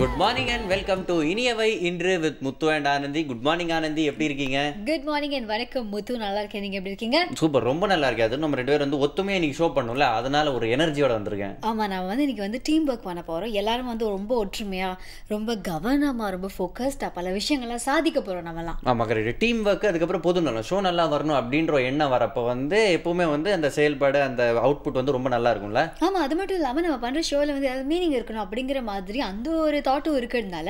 Good morning and welcome to Iniyavai Indru with Muthu and Anandhi. Good morning Anandhi. எப்படி இருக்கீங்க? Good morning and வணக்கம் முத்து. நல்லா இருக்கேன். நீங்க எப்படி இருக்கீங்க? சூப்பர் ரொம்ப நல்லா இருக்கு அது நம்ம ரெண்டு பேரும் வந்து ஒத்துமையா இன்னைக்கு ஷோ பண்ணோம்ல அதனால ஒரு எனர்ஜியோட வந்திருக்கேன். ஆமா நான் வந்து இன்னைக்கு வந்து டீம் ஒர்க் பண்ண போறோம். எல்லாரும் வந்து ரொம்ப ஒற்றுமையா ரொம்ப கவனமா ரொம்ப ஃபோக்கஸ்டா பல விஷயங்கள்லாம் சாதிக்க போறோம் நம்மலாம். ஆமா கரெக்ட் டீம் ஒர்க் அதுக்கப்புறம் பொது நலம். ஷோ நல்லா வரணும் அப்படின்ற எண்ணம் வரப்ப வந்து எப்பவுமே வந்து அந்த செயல்பாடு அந்த அவுட்புட் வந்து ரொம்ப நல்லா இருக்கும்ல? ஆமா அது மட்டும் இல்லாம நம்ம பண்ற ஷோல வந்து மீனிங் இருக்கணும் அப்படிங்கிற மாதிரி அந்த ஒரு தாட்டும் இருக்கிறதுனால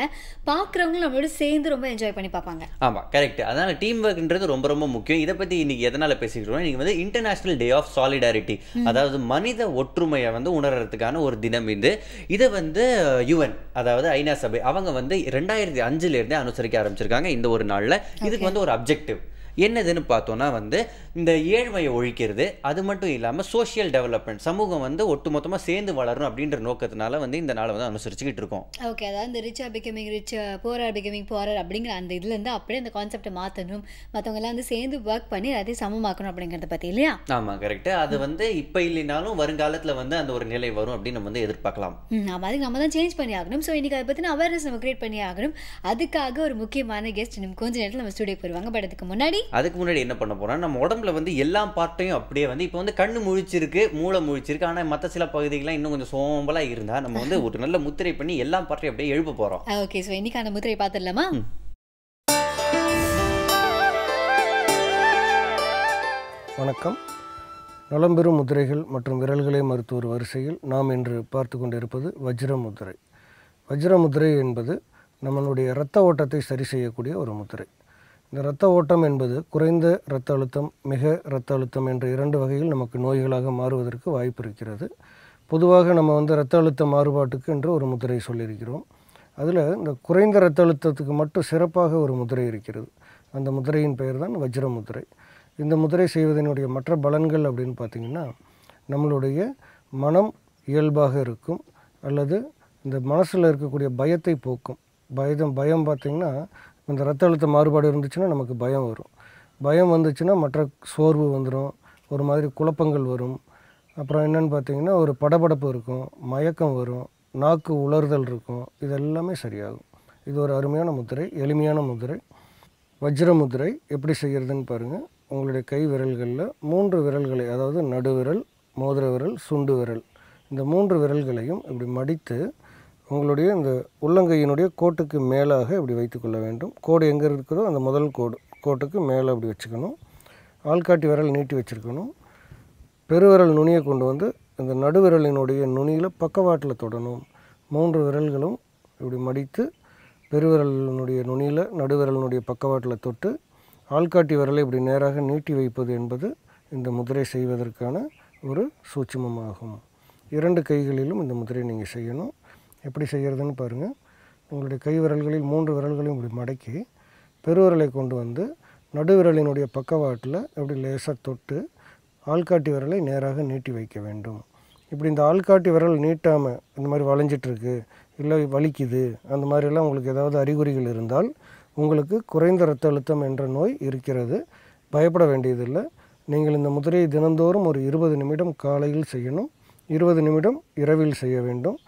பாக்குறவங்களும் நம்மளோட சேர்ந்து ரொம்ப என்ஜாய் பண்ணி பார்ப்பாங்க. ஆமா கரெக்ட் அதனால டீம் ஒர்க்ன்றது ரொம்ப ரொம்ப முக்கியம். இதை பத்தி இன்னைக்கு எதனால பேசிக்கிறோம் இன்னைக்கு வந்து இன்டர்நேஷனல் டே ஆஃப் சாலிடாரிட்டி அதாவது மனித ஒற்றுமையை வந்து உணர்றதுக்கான ஒரு தினம் இது. இதை வந்து யுஎன் அதாவது ஐநா சபை அவங்க வந்து ரெண்டாயிரத்தி அஞ்சுல இருந்தே அனுசரிக்க ஆரம்பிச்சிருக்காங்க இந்த ஒரு நாள்ல. இதுக்கு வந்து ஒரு அப்ஜெக்டிவ் என்னதுன்னு பார்த்தோம்னா வந்து இந்த ஏழ்மையை ஒழிக்கிறது அது மட்டும் இல்லாமல் சோஷியல் டெவலப்மெண்ட் சமூகம் வந்து ஒட்டுமொத்தமாக சேர்ந்து வளரும் அப்படின்ற நோக்கத்தினால வந்து இந்த நாளை வந்து அனுசரிச்சுக்கிட்டு இருக்கோம். ஓகே அதாவது இந்த rich are becoming rich poorer becoming poorer அப்படிங்கிற அந்த இதுல இருந்து அப்படியே அந்த கான்செப்டை மாற்றணும் மற்றவங்க எல்லாம் வந்து சேர்ந்து ஒர்க் பண்ணி எல்லாத்தையும் சமமாக்கணும் அப்படிங்கிறத பத்தி இல்லையா? ஆமா கரெக்ட் அது வந்து இப்போ இல்லைனாலும் வருங்காலத்துல வந்து அந்த ஒரு நிலை வரும் அப்படின்னு நம்ம வந்து எதிர்பார்க்கலாம். ம், ஆமா. அதுக்கு நம்ம தான் சேஞ்ச் பண்ணி ஆகணும். ஸோ இன்னைக்கு அதை பற்றின அவேர்னஸ் நம்ம கிரியேட் பண்ணி ஆகணும். அதுக்காக ஒரு முக்கியமான கெஸ்ட் இன்னும் கொஞ்ச நேரத்தில் நம்ம ஸ்டுடியோக்கு வருவாங்க. பட் அதுக்கு முன்னாடி அதுக்கு முன்னாடி என்ன பண்ண போறோம் நம்ம உடம்புல வந்து எல்லா பார்ட்டையும் அப்படியே வந்து இப்போ வந்து கண்ணு முழிச்சிருக்கு மூளை முழிச்சிருக்கு ஆனா மற்ற சில பகுதிகள்லாம் இன்னும் கொஞ்சம் சோம்பலா இருந்தா நம்ம வந்து ஒரு நல்ல முத்திரை பண்ணி எல்லா பார்ட்டையும் அப்படியே எழுப்ப போறோம். ஓகே ஸோ இன்னைக்கு அந்த முத்திரை பார்த்துடலாமா? வணக்கம். நலம்பெறும் முதிரைகள் மற்றும் விரல்களை மருத்துவர் வரிசையில் நாம் இன்று பார்த்து கொண்டிருப்பது வஜ்ர முதிரை வஜ்ர முதிரை என்பது நம்மளுடைய இரத்த ஓட்டத்தை சரி செய்யக்கூடிய ஒரு முதிரை இந்த இரத்த ஓட்டம் என்பது குறைந்த இரத்த அழுத்தம் மிக இரத்த அழுத்தம் என்ற இரண்டு வகையில் நமக்கு நோய்களாக மாறுவதற்கு வாய்ப்பு இருக்கிறது. பொதுவாக நம்ம வந்து இரத்த அழுத்த மாறுபாட்டுக்கு என்று ஒரு முதிரை சொல்லியிருக்கிறோம். அதில் இந்த குறைந்த இரத்த அழுத்தத்துக்கு மட்டும் சிறப்பாக ஒரு முதிரை இருக்கிறது. அந்த முதிரையின் பெயர் தான் வஜ்ர முதிரை இந்த முதிரை செய்வதனுடைய மற்ற பலன்கள் அப்படின்னு பார்த்திங்கன்னா நம்மளுடைய மனம் இயல்பாக இருக்கும் அல்லது இந்த மனசில் இருக்கக்கூடிய பயத்தை போக்கும். பயதம் பயம் பார்த்திங்கன்னா இந்த ரத்த அழுத்த மாறுபாடு இருந்துச்சுன்னா நமக்கு பயம் வரும். பயம் வந்துச்சுன்னா மற்ற சோர்வு வந்துடும் ஒரு மாதிரி குழப்பங்கள் வரும். அப்புறம் என்னென்னு பார்த்தீங்கன்னா ஒரு படபடப்பு இருக்கும். மயக்கம் வரும். நாக்கு உலர்தல் இருக்கும். இது எல்லாமே சரியாகும். இது ஒரு அருமையான முதிரை எளிமையான முதிரை வஜ்ர முதிரை எப்படி செய்கிறதுன்னு பாருங்கள் உங்களுடைய கை விரல்களில் மூன்று விரல்களை அதாவது நடுவிரல் மோதிர விரல் சுண்டு விரல். இந்த மூன்று விரல்களையும் இப்படி மடித்து உங்களுடைய இந்த உள்ளங்கையினுடைய கோட்டுக்கு மேலாக இப்படி வைத்துக்கொள்ள வேண்டும். கோடு எங்கே இருக்கிறதோ அந்த முதல் கோடு கோட்டுக்கு மேலே அப்படி வச்சுக்கணும். ஆள்காட்டி விரல் நீட்டி வச்சுருக்கணும். பெருவிரல் நுனியை கொண்டு வந்து இந்த நடுவிரலினுடைய நுனியில் பக்கவாட்டில் தொடணும். மூன்று விரல்களும் இப்படி மடித்து பெருவிரலினுடைய நுனியில் நடுவிரலினுடைய பக்கவாட்டில் தொட்டு ஆள்காட்டி விரலை இப்படி நேராக நீட்டி வைப்பது என்பது இந்த முதிரை செய்வதற்கான ஒரு சூட்சுமமாகும். இரண்டு கைகளிலும் இந்த முதிரை நீங்கள் செய்யணும். எப்படி செய்கிறதுன்னு பாருங்கள் உங்களுடைய கை விரல்களில் மூன்று விரல்களையும் இப்படி மடக்கி பெருவிரலை கொண்டு வந்து நடுவிரலினுடைய பக்கவாட்டில் இப்படி லேசாக தொட்டு ஆள்காட்டி விரலை நேராக நீட்டி வைக்க வேண்டும். இப்படி இந்த ஆள்காட்டி விரல் நீட்டாமல் இந்த மாதிரி வளைஞ்சிட்ருக்கு இல்லை வலிக்குது அந்த மாதிரிலாம் உங்களுக்கு ஏதாவது அறிகுறிகள் இருந்தால் உங்களுக்கு குறைந்த இரத்த அழுத்தம் என்ற நோய் இருக்கிறது. பயப்பட வேண்டியதில்லை. நீங்கள் இந்த முதிரையை தினந்தோறும் ஒரு இருபது நிமிடம் காலையில் செய்யணும் இருபது நிமிடம் இரவில் செய்ய வேண்டும்.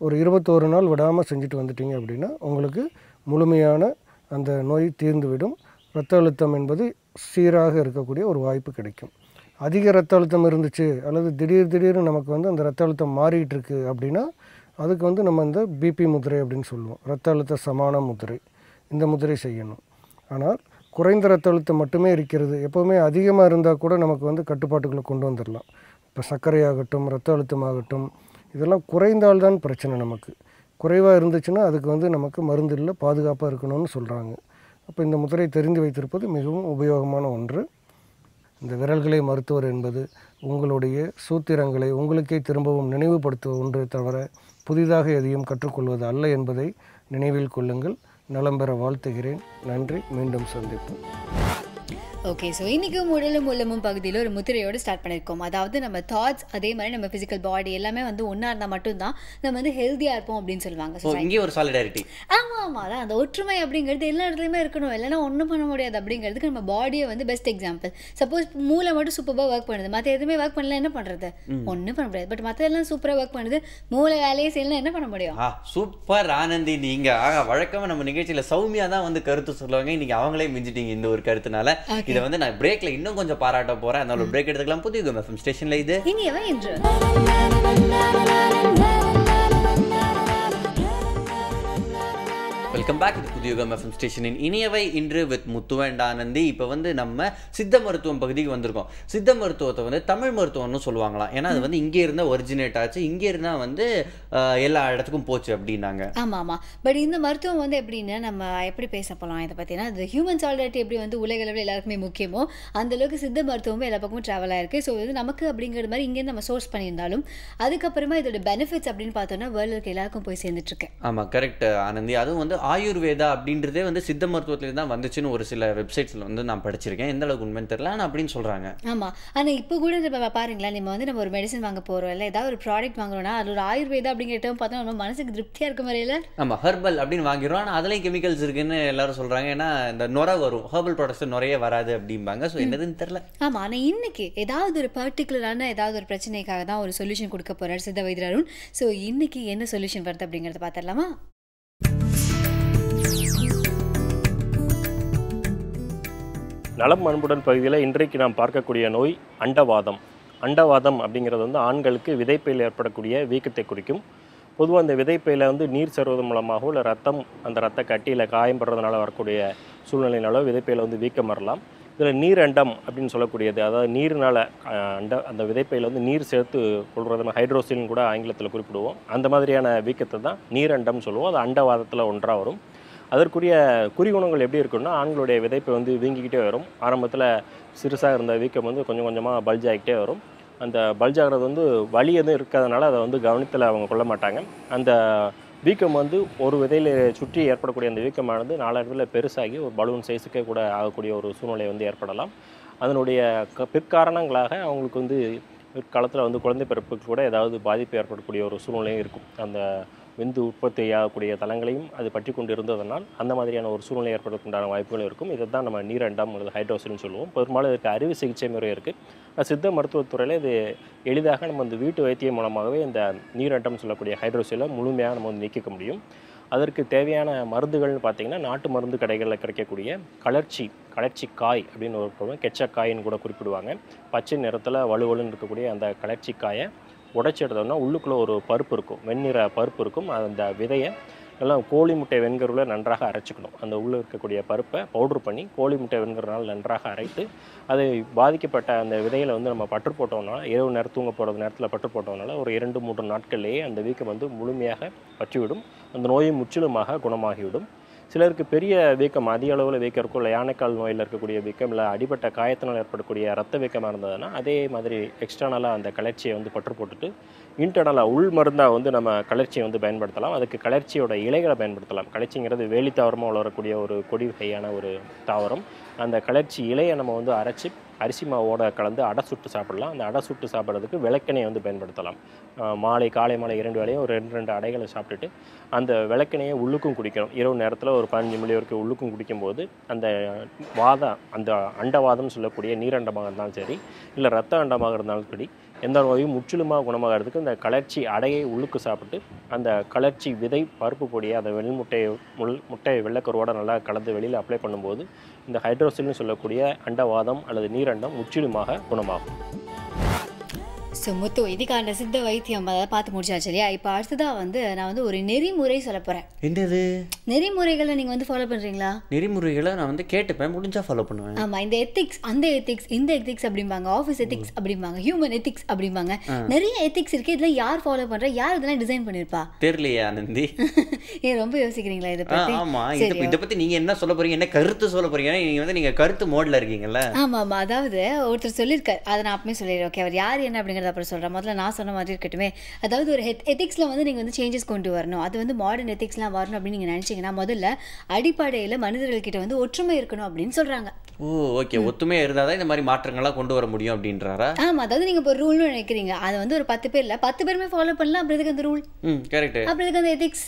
ஒரு இருபத்தோரு நாள் விடாமல் செஞ்சுட்டு வந்துட்டீங்க அப்படின்னா உங்களுக்கு முழுமையான அந்த நோய் தீர்ந்துவிடும். இரத்த அழுத்தம் என்பது சீராக இருக்கக்கூடிய ஒரு வாய்ப்பு கிடைக்கும். அதிக இரத்த அழுத்தம் இருந்துச்சு அல்லது திடீர் திடீர்னு நமக்கு வந்து அந்த இரத்த அழுத்தம் மாறிட்டு இருக்கு அப்படின்னா அதுக்கு வந்து நம்ம இந்த பிபி முதிரை அப்படின்னு சொல்லுவோம். இரத்த அழுத்த சமான முதிரை. இந்த முதிரை செய்யணும். ஆனால் குறைந்த இரத்த அழுத்தம் மட்டுமே இருக்கிறது. எப்போவுமே அதிகமாக இருந்தால் கூட நமக்கு வந்து கட்டுப்பாட்டுக்குள்ளே கொண்டு வந்துடலாம் இப்போ சர்க்கரையாகட்டும் இரத்த அழுத்தமாகட்டும் இதெல்லாம் குறைந்தால்தான் பிரச்சனை நமக்கு. குறைவாக இருந்துச்சுன்னா அதுக்கு வந்து நமக்கு மருந்து இல்லை பாதுகாப்பாக இருக்கணும்னு சொல்கிறாங்க அப்போ இந்த முதிரை தெரிந்து வைத்திருப்பது மிகவும் உபயோகமான ஒன்று. இந்த விரல்களை மருத்துவர் என்பது உங்களுடைய சூத்திரங்களை உங்களுக்கே திரும்பவும் நினைவுபடுத்துவ ஒன்று தவிர புதிதாக எதையும் கற்றுக்கொள்வது அல்ல என்பதை நினைவில் கொள்ளுங்கள். நலம் பெற வாழ்த்துகிறேன். நன்றி. மீண்டும் சந்திப்போம். ஓகே ஸோ இன்றைக்கும் உடலும் உள்ளமும் பகுதியில் ஒரு முத்திரையோடு ஸ்டார்ட் பண்ணியிருக்கோம் அதாவது நம்ம தாட்ஸ் அதே மாதிரி நம்ம ஃபிசிக்கல் பாடி எல்லாமே வந்து ஒன்றா இருந்தால் மட்டும்தான் நம்ம வந்து ஹெல்த்தியாக இருப்போம் அப்படின்னு சொல்லுவாங்க. ஸோ இங்கே ஒரு சாலிடாரிட்டி ஆமாம் ஆமாம் அதான் அந்த ஒற்றுமை அப்படிங்கிறது எல்லா இடத்துலையுமே இருக்கணும். இல்லைன்னா ஒன்றும் பண்ண முடியாது அப்படிங்கிறதுக்கு நம்ம பாடியை வந்து பெஸ்ட் எக்ஸாம்பிள் சப்போஸ் மூளை மட்டும் சூப்பராக ஒர்க் பண்ணுது. மற்ற எதுவுமே ஒர்க் பண்ணல என்ன பண்ணுறது ஒன்றும் பண்ண முடியாது. பட் மற்ற எல்லாம் சூப்பராக ஒர்க் பண்ணுது. மூளை வேலையை செய்யலாம் என்ன பண்ண முடியும்? சூப்பர் ஆனந்தி நீங்க. ஆக வழக்கமா நம்ம நிகழ்ச்சியில சௌமியா தான் வந்து கருத்து சொல்லுவாங்க. இன்னைக்கு அவங்களே மிஞ்சிட்டீங்க இந்த ஒரு கருத்துனால. இதை வந்து நான் பிரேக்ல இன்னும் கொஞ்சம் பாராட்ட போறேன். அதனால பிரேக் எடுத்துக்கலாம். புதிய ஸ்டேஷன்ல இது. இனியவன் என்று welcome back to Puthiyugam FM ஸ்டேஷனின் Iniyavai இன்று வித் முத்து அண்ட் ஆனந்தி. இப்போ வந்து நம்ம சித்த மருத்துவம் பகுதிக்கு வந்திருக்கோம். சித்த மருத்துவத்தை வந்து தமிழ் மருத்துவம்னு சொல்லுவாங்களாம். ஏன்னா அது வந்து இங்கே இருந்தால் ஒரிஜினேட் ஆச்சு. இங்கே இருந்தால் வந்து எல்லா இடத்துக்கும் போச்சு அப்படின்னாங்க. ஆமாம். ஆமாம் பட் இந்த மருத்துவம் வந்து எப்படின்னா நம்ம எப்படி பேச போகலாம் இதை பற்றினா இந்த ஹியூமன் சாலிடாரிட்டி எப்படி வந்து உலக அளவில் எல்லாருக்குமே முக்கியமோ அந்த அளவுக்கு சித்த மருத்துவமும் எல்லா பக்கமும் ட்ராவல் ஆயிருக்கு. ஸோ இது நமக்கு அப்படிங்கிற மாதிரி இங்கேருந்து நம்ம சோர்ஸ் பண்ணியிருந்தாலும் அதுக்கப்புறமா இதோட பெனிஃபிட்ஸ் அப்படின்னு பார்த்தோன்னா வேர்ல்டு இருக்க எல்லாருக்கும் போய் சேர்ந்துட்டு இருக்கு. ஆமாம் கரெக்ட் ஆனந்தி. அதுவும் வந்து ஆயுர்வேதா அப்படின்றதே வந்து சித்த மருத்துவத்துல தான் வந்துச்சுன்னு ஒரு சில வெப்சைட்ஸில் வந்து நான் படிச்சிருக்கேன். எந்த அளவுக்கு உண்மைன்னு தெரியல. ஆனால் அப்படின்னு சொல்கிறாங்க ஆமாம் ஆனால் இப்போ கூட நம்ம பாருங்களேன் நம்ம வந்து நம்ம ஒரு மெடிசன் வாங்க போகிறோம் இல்லை ஏதாவது ஒரு ப்ராடக்ட் வாங்குறோம்னா அது ஒரு ஆயுர்வேதா அப்படிங்கிற term பார்த்தா நம்ம மனசுக்கு திருப்தியாக இருக்க மாதிரில ஆமாம் ஹெர்பல் அப்படின்னு வாங்கிடுறோம். ஆனால் அதுலேயும் கெமிக்கல்ஸ் இருக்குன்னு எல்லாரும் சொல்கிறாங்க ஏன்னா இந்த நுர வரும். ஹெர்பல் ப்ராடக்ட்ஸ் நுரையே வராது அப்படிம்பாங்க. ஸோ என்னதுன்னு தெரில ஆமாம் ஆனால் இன்னைக்கு ஏதாவது ஒரு பர்டிகுலரான ஏதாவது ஒரு பிரச்சனைக்காக தான் ஒரு சொல்யூஷன் கொடுக்க போறார் சித்த வைத்தியர் அருண். ஸோ இன்னைக்கு என்ன சொல்யூஷன் வருது அப்படிங்கிறத பார்த்துடலாமா? நலம் அன்புடன் பகுதியில் இன்றைக்கு நாம் பார்க்கக்கூடிய நோய் அண்டவாதம். அண்டவாதம் அப்படிங்கிறது வந்து ஆண்களுக்கு விதைப்பையில் ஏற்படக்கூடிய வீக்கத்தை குறிக்கும். பொதுவாக அந்த விதைப்பையில் வந்து நீர் சேருவதன் மூலமாகவோ இல்லை ரத்தம் அந்த ரத்த கட்டியில் காயம்படுறதுனால வரக்கூடிய சூழ்நிலையினாலோ விதைப்பையில் வந்து வீக்கம் வரலாம். இதில் நீர் அண்டம் அப்படின்னு சொல்லக்கூடியது அதாவது நீரினால் அண்ட அந்த விதைப்பையில் வந்து நீர் சேர்த்து கொள்வது ஹைட்ரோசில்னு கூட ஆங்கிலத்தில் குறிப்பிடுவோம். அந்த மாதிரியான வீக்கத்தை தான் நீரண்டம் சொல்லுவோம். அது அண்டவாதத்தில் ஒன்றாக வரும். அதற்குரிய குறிகுணங்கள் எப்படி இருக்குன்னா ஆண்களுடைய விதைப்பை வந்து வீங்கிக்கிட்டே வரும். ஆரம்பத்தில் சிறுசாக இருந்த வீக்கம் வந்து கொஞ்சம் கொஞ்சமாக பல்ஜ் ஆகிக்கிட்டே வரும். அந்த பல்ஜ் ஆகிறது வந்து வலி எதுவும் இருக்கிறதுனால அதை வந்து கவனத்தில் அவங்க கொள்ள மாட்டாங்க. அந்த வீக்கம் வந்து ஒரு விதையில் சுற்றி ஏற்படக்கூடிய அந்த வீக்கமானது நாலாயிரத்தில் பெருசாகி ஒரு பலூன் சைஸுக்கே கூட ஆகக்கூடிய ஒரு சூழ்நிலை வந்து ஏற்படலாம். அதனுடைய க பிற்காரணங்களாக அவங்களுக்கு வந்து பிற்காலத்தில் வந்து குழந்தை பிறப்புக்கு கூட ஏதாவது பாதிப்பு ஏற்படக்கூடிய ஒரு சூழ்நிலையும் இருக்கும். அந்த விந்து உற்பத்தியாகக்கூடிய தளங்களையும் அது பற்றி கொண்டு இருந்ததனால் அந்த மாதிரியான ஒரு சூழ்நிலை ஏற்படுவதற்குண்டான வாய்ப்புகளும் இருக்கும். இதை தான் நம்ம நீரண்டம் அல்லது ஹைட்ரோசில்னு சொல்லுவோம். பெரும்பாலும் இதுக்கு அறுவை சிகிச்சை முறை இருக்குது சித்த மருத்துவத்துறையில் இது எளிதாக நம்ம இந்த வீட்டு வைத்தியம் மூலமாகவே இந்த நீரண்டம் சொல்லக்கூடிய ஹைட்ரோசிலை முழுமையாக நம்ம வந்து நீக்கிக்க முடியும். அதற்கு தேவையான மருந்துகள்னு பார்த்தீங்கன்னா நாட்டு மருந்து கடைகளில் கிடைக்கக்கூடிய கலர்ச்சி கலர்ச்சி காய் அப்படின்னு ஒரு பொருள் கெச்சக்காயின்னு கூட குறிப்பிடுவாங்க. பச்சை நிறத்தில் வலுவலுன்னு இருக்கக்கூடிய அந்த கலர்ச்சி காயை உடைச்சி எடுத்தோம்னா உள்ளுக்குள்ளே ஒரு பருப்பு இருக்கும். வெண்ணிற பருப்பு இருக்கும். அந்த விதையை எல்லாம் கோழி முட்டை வெண்கருவில் நன்றாக அரைச்சிக்கணும். அந்த உள்ளே இருக்கக்கூடிய பருப்பை பவுட்ரு பண்ணி கோழி முட்டை வெண்கருனால் நன்றாக அரைத்து அதை பாதிக்கப்பட்ட அந்த விதையில் வந்து நம்ம பற்று போட்டோம்னா இரவு நேரம் தூங்க போகிறது நேரத்தில் பற்று போட்டோம்னால ஒரு இரண்டு மூன்று நாட்கள்லேயே அந்த வீக்கம் வந்து முழுமையாக பற்றிவிடும். அந்த நோயும் முற்றிலுமாக குணமாகிவிடும். சிலருக்கு பெரிய வீக்கம் அதிக அளவில் வீக்கம் இருக்கும். இல்லை யானைக்கால் நோயில் இருக்கக்கூடிய வீக்கம் இல்லை அடிபட்ட காயத்தினால் ஏற்படக்கூடிய ரத்த வீக்கமாக இருந்ததுன்னா அதே மாதிரி எக்ஸ்டர்னலாக அந்த கலர்ச்சியை வந்து பற்று போட்டுட்டு இன்டர்னலாக உள் மருந்தாக வந்து நம்ம கலர்ச்சியை வந்து பயன்படுத்தலாம். அதுக்கு கலர்ச்சியோட இலைகளை பயன்படுத்தலாம். கலர்ச்சிங்கிறது வேலி தாவரமாக வளரக்கூடிய ஒரு கொடி வகையான ஒரு தாவரம். அந்த கலர்ச்சி இலையை நம்ம வந்து அரைச்சி அரிசி மாவோட கலந்து அடை சுட்டு சாப்பிடலாம். அந்த அடை சுட்டு சாப்பிட்றதுக்கு விளக்கெண்ணெயை வந்து பயன்படுத்தலாம். மாலை காலை மாலை இரண்டு வேளையும் ஒரு ரெண்டு ரெண்டு அடைகளை சாப்பிட்டுட்டு அந்த விளக்கெண்ணையை உள்ளுக்கும் குடிக்கணும். இரவு நேரத்தில் ஒரு பதினஞ்சு மணி வரைக்கும் உள்ளுக்கும் குடிக்கும்போது அந்த வாதம் அந்த அண்டவாதம்னு சொல்லக்கூடிய நீரண்டமாக இருந்தாலும் சரி இல்லை ரத்த அண்டமாக இருந்தாலும் சரி எந்த நோயும் முற்றிலுமாக குணமாகிறதுக்கு இந்த கலர்ச்சி அடையை உள்ளுக்கு சாப்பிட்டு அந்த கலர்ச்சி விதை பருப்பு பொடியை அந்த வெள்முட்டையை முள் முட்டையை வெள்ளைக்கருவோட நல்லா கலந்து வெளியில் அப்ளை பண்ணும்போது இந்த ஹைட்ரோசில்னு சொல்லக்கூடிய அண்டவாதம் அல்லது நீரண்டம் முற்றிலுமாக குணமாகும். ஸோ முத்து இதுக்கான சித்த வைத்தியம் அதை பார்த்து முடிச்சாச்சு இல்லையா? இப்போ அடுத்ததாக வந்து நான் வந்து ஒரு நெறிமுறை சொல்ல போகிறேன் என்னது? நெறிமுறைகளை நீங்கள் வந்து ஃபாலோ பண்ணுறீங்களா நெறிமுறைகளை நான் வந்து கேட்டுப்பேன் முடிஞ்சா ஃபாலோ பண்ணுவேன். ஆமா இந்த எத்திக்ஸ் அந்த எத்திக்ஸ் இந்த எத்திக்ஸ் அப்படிம்பாங்க ஆஃபீஸ் எத்திக்ஸ் அப்படிம்பாங்க ஹியூமன் எத்திக்ஸ் அப்படிம்பாங்க. நிறைய எத்திக்ஸ் இருக்கு இதெல்லாம் யார் ஃபாலோ பண்றா யார் இதெல்லாம் டிசைன் பண்ணிருப்பா? தெரியலையே ஆனந்தி. ஏன் ரொம்ப யோசிக்கிறீங்களா இதை ஆ, பத்தி? ஆமா இதை சரி இதை பத்தி நீங்க என்ன சொல்ல போறீங்க என்ன கருத்து சொல்ல போறீங்க ஏன்னா நீங்க வந்து நீங்க கருத்து மோட்ல இருக்கீங்கல்ல. ஆமா ஆமா அதாவது ஒருத்தர் சொல்லியிருக்காரு அதை நான் அப்பவே சொல்லிடுறேன் ஓகே அவர் யார் என்ன அப்படிங்கறத அப்புறம் சொல்கிறேன் முதல்ல நான் சொன்ன மாதிரி இருக்கட்டுமே. அதாவது ஒரு எத்திக்ஸ்ல வந்து நீங்கள் வந்து சேஞ்சஸ் கொண்டு வரணும். அது வந்து மாடர்ன் எத்திக்ஸ்லாம் வரணும் அப்படின்னு நீங்கள் நினச்சிங்கன்னா முதல்ல அடிப்படையில் மனிதர்கள்கிட்ட வந்து ஒற்றுமை இருக்கணும் அப்படின்னு சொல்கிறாங்க ஓ ஓகே ஒத்துமையா இருந்தாதான் இந்த மாதிரி மாற்றங்கள்லாம் கொண்டு வர முடியும் அப்படின்றாரா? ஆமா அதாவது நீங்க இப்போ ரூல்னு நினைக்கிறீங்க. அது வந்து ஒரு பத்து பேர்ல பத்து பேருமே ஃபாலோ பண்ணலாம் அப்புறம் எதுக்கு அந்த ரூல் ம் கரெக்ட் அப்புறம் எதுக்கு அந்த எதிக்ஸ்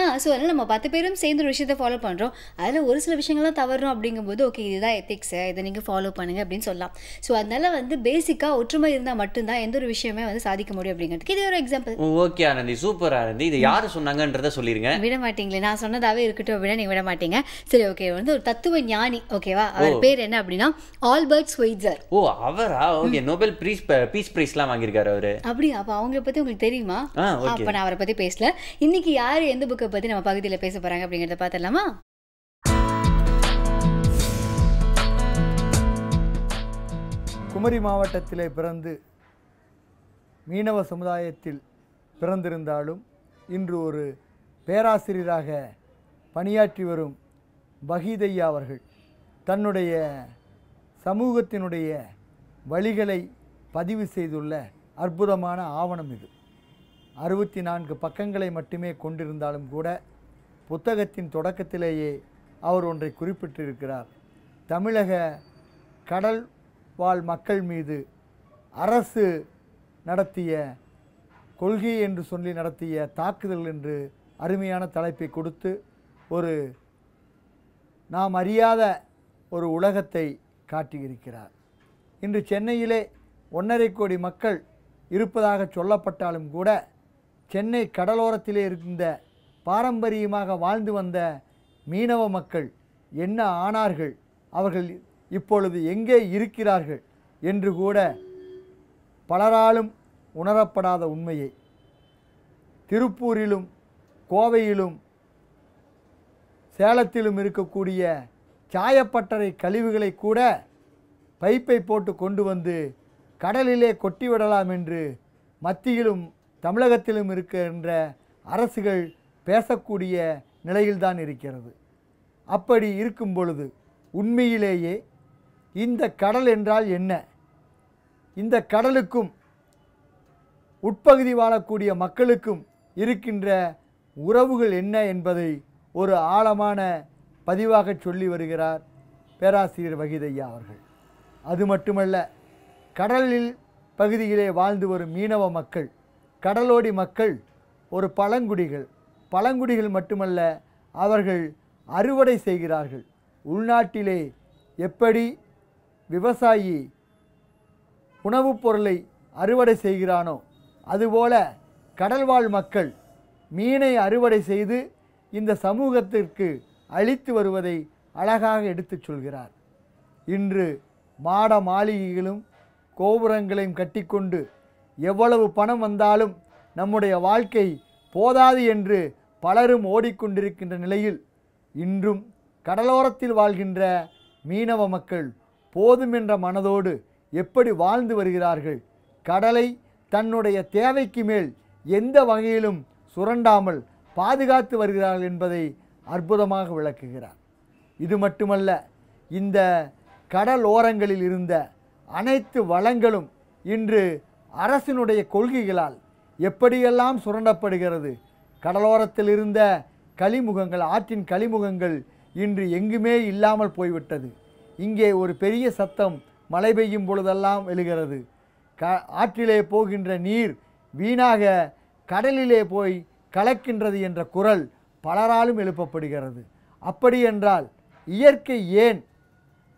ஆ ஸோ அதனால் நம்ம பத்து பேரும் சேர்ந்து ஒரு விஷயத்தை ஃபாலோ பண்ணுறோம் அதில் ஒரு சில விஷயங்கள்லாம் தவறும் அப்படிங்கும்போது ஓகே இதுதான் எத்திக்ஸ் இதை நீங்கள் ஃபாலோ பண்ணுங்க அப்படின்னு சொல்லலாம். ஸோ அதனால வந்து பேசிக்காக ஒற்றுமை இருந்தால் மட்டும்தான் எந்த ஒரு விஷயமே வந்து சாதிக்க முடியும் அப்படிங்கிறதுக்கு. இது ஒரு example okay Anandhi. Super Anandhi. இது யாரு சொன்னாங்கன்றத சொல்லிருங்க. விட மாட்டீங்களே. நான் சொன்னதாவே இருக்கட்டும் அப்படின்னா நீங்க விட மாட்டீங்க. சரி ஓகே வந்து ஒரு தத்துவ ஞானி ஓகேவா அவர் பேர் என்ன அப்படின்னா ஆல்பர்ட் ஸ்வைட்சர். ஓ அவரா? ஓகே நோபல் பீஸ் பீஸ் பிரைஸ்லாம் வாங்கியிருக்காரு அவரு. அப்படி அப்போ அவங்கள பற்றி உங்களுக்கு தெரியுமா? அப்போ நான் அவரை பற்றி பேசல. இன்னைக்கு யார் எந்த புக்கை பற்றி நம்ம பகுதியில் பேச போகிறாங்க அப்படிங்கிறத பார்த்துடலாமா குமரி மாவட்டத்திலே பிறந்து மீனவ சமுதாயத்தில் பிறந்திருந்தாலும் இன்று ஒரு பேராசிரியராக பணியாற்றி வரும் பகீதையா அவர்கள். தன்னுடைய சமூகத்தினுடைய வழிகளை பதிவு செய்துள்ள அற்புதமான ஆவணம் இது. அறுபத்தி நான்கு பக்கங்களை மட்டுமே கொண்டிருந்தாலும் கூட புத்தகத்தின் தொடக்கத்திலேயே அவர் ஒன்றை குறிப்பிட்டிருக்கிறார். தமிழக கடல் வாழ் மக்கள் மீது அரசு நடத்திய கொள்கை என்று சொல்லி நடத்திய தாக்குதல் என்று அருமையான தலைப்பை கொடுத்து ஒரு நாம் அறியாத ஒரு உலகத்தை காட்டியிருக்கிறார். இன்று சென்னையிலே ஒன்றரை கோடி மக்கள் இருப்பதாக சொல்லப்பட்டாலும் கூட சென்னை கடலோரத்திலே இருந்த பாரம்பரியமாக வாழ்ந்து வந்த மீனவ மக்கள் என்ன ஆனார்கள்? அவர்கள் இப்பொழுது எங்கே இருக்கிறார்கள்? என்று கூட பலராலும் உணரப்படாத உண்மையை. திருப்பூரிலும் கோவையிலும் சேலத்திலும் இருக்கக்கூடிய சாயப்பட்டறை கழிவுகளை கூட பைப்பை போட்டு கொண்டு வந்து கடலிலே கொட்டி விடலாம் என்று மத்தியிலும் தமிழகத்திலும் இருக்கின்ற அரசுகள் பேசக்கூடிய நிலையில்தான் இருக்கிறது. அப்படி இருக்கும் பொழுது உண்மையிலேயே இந்த கடல் என்றால் என்ன? இந்த கடலுக்கும் உட்பகுதி வாழக்கூடிய மக்களுக்கும் இருக்கின்ற உறவுகள் என்ன என்பதை ஒரு ஆழமான பதிவாக சொல்லி வருகிறார் பேராசிரியர் வகிதையா அவர்கள். அது மட்டுமல்ல கடலில் பகுதியிலே வாழ்ந்து வரும் மீனவ மக்கள் கடலோடி மக்கள் ஒரு பழங்குடிகள். பழங்குடிகள் மட்டுமல்ல அவர்கள் அறுவடை செய்கிறார்கள். உள்நாட்டிலே எப்படி விவசாயி உணவுப் பொருளை அறுவடை செய்கிறானோ அதுபோல கடல்வாழ் மக்கள் மீனை அறுவடை செய்து இந்த சமூகத்திற்கு அழித்து வருவதை அழகாக எடுத்துச் சொல்கிறார். இன்று மாட மாளிகைகளும் கோபுரங்களையும் கட்டிக்கொண்டு எவ்வளவு பணம் வந்தாலும் நம்முடைய வாழ்க்கை போதாது என்று பலரும் ஓடிக்கொண்டிருக்கின்ற நிலையில் இன்றும் கடலோரத்தில் வாழ்கின்ற மீனவ மக்கள் போதும் என்ற மனதோடு எப்படி வாழ்ந்து வருகிறார்கள்? கடலை தன்னுடைய தேவைக்கு மேல் எந்த வகையிலும் சுரண்டாமல் பாதுகாத்து வருகிறார்கள் என்பதை அற்புதமாக விளக்குகிறார். இது மட்டுமல்ல இந்த கடல் ஓரங்களில் இருந்த அனைத்து வளங்களும் இன்று அரசினுடைய கொள்கைகளால் எப்படியெல்லாம் சுரண்டப்படுகிறது கடலோரத்தில் இருந்த கழிமுகங்கள் ஆற்றின் கழிமுகங்கள் இன்று எங்குமே இல்லாமல் போய்விட்டது. இங்கே ஒரு பெரிய சத்தம் மழை பெய்யும் பொழுதெல்லாம் எழுகிறது. க ஆற்றிலே போகின்ற நீர் வீணாக கடலிலே போய் கலக்கின்றது என்ற குரல் பலராலும் எழுப்பப்படுகிறது. அப்படியென்றால் இயற்கை ஏன்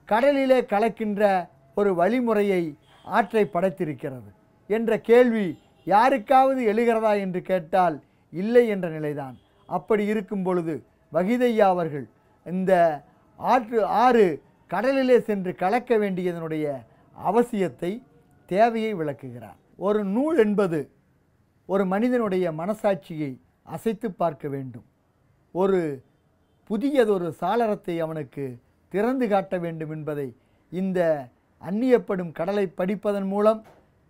கடலிலே கலக்கின்ற ஒரு வழிமுறையை ஆற்றை படைத்திருக்கிறது? என்ற கேள்வி யாருக்காவது எழுகிறதா என்று கேட்டால் இல்லை என்ற நிலைதான். அப்படி இருக்கும் பொழுது வகிதையா அவர்கள் இந்த ஆற்று ஆறு கடலிலே சென்று கலக்க வேண்டியதனுடைய அவசியத்தை தேவையை விளக்குகிறார். ஒரு நூல் என்பது ஒரு மனிதனுடைய மனசாட்சியை அசைத்து பார்க்க வேண்டும். ஒரு புதியதொரு சாளரத்தை அவனுக்கு திறந்து காட்ட வேண்டும் என்பதை இந்த அந்நியப்படும் கடலை படிப்பதன் மூலம்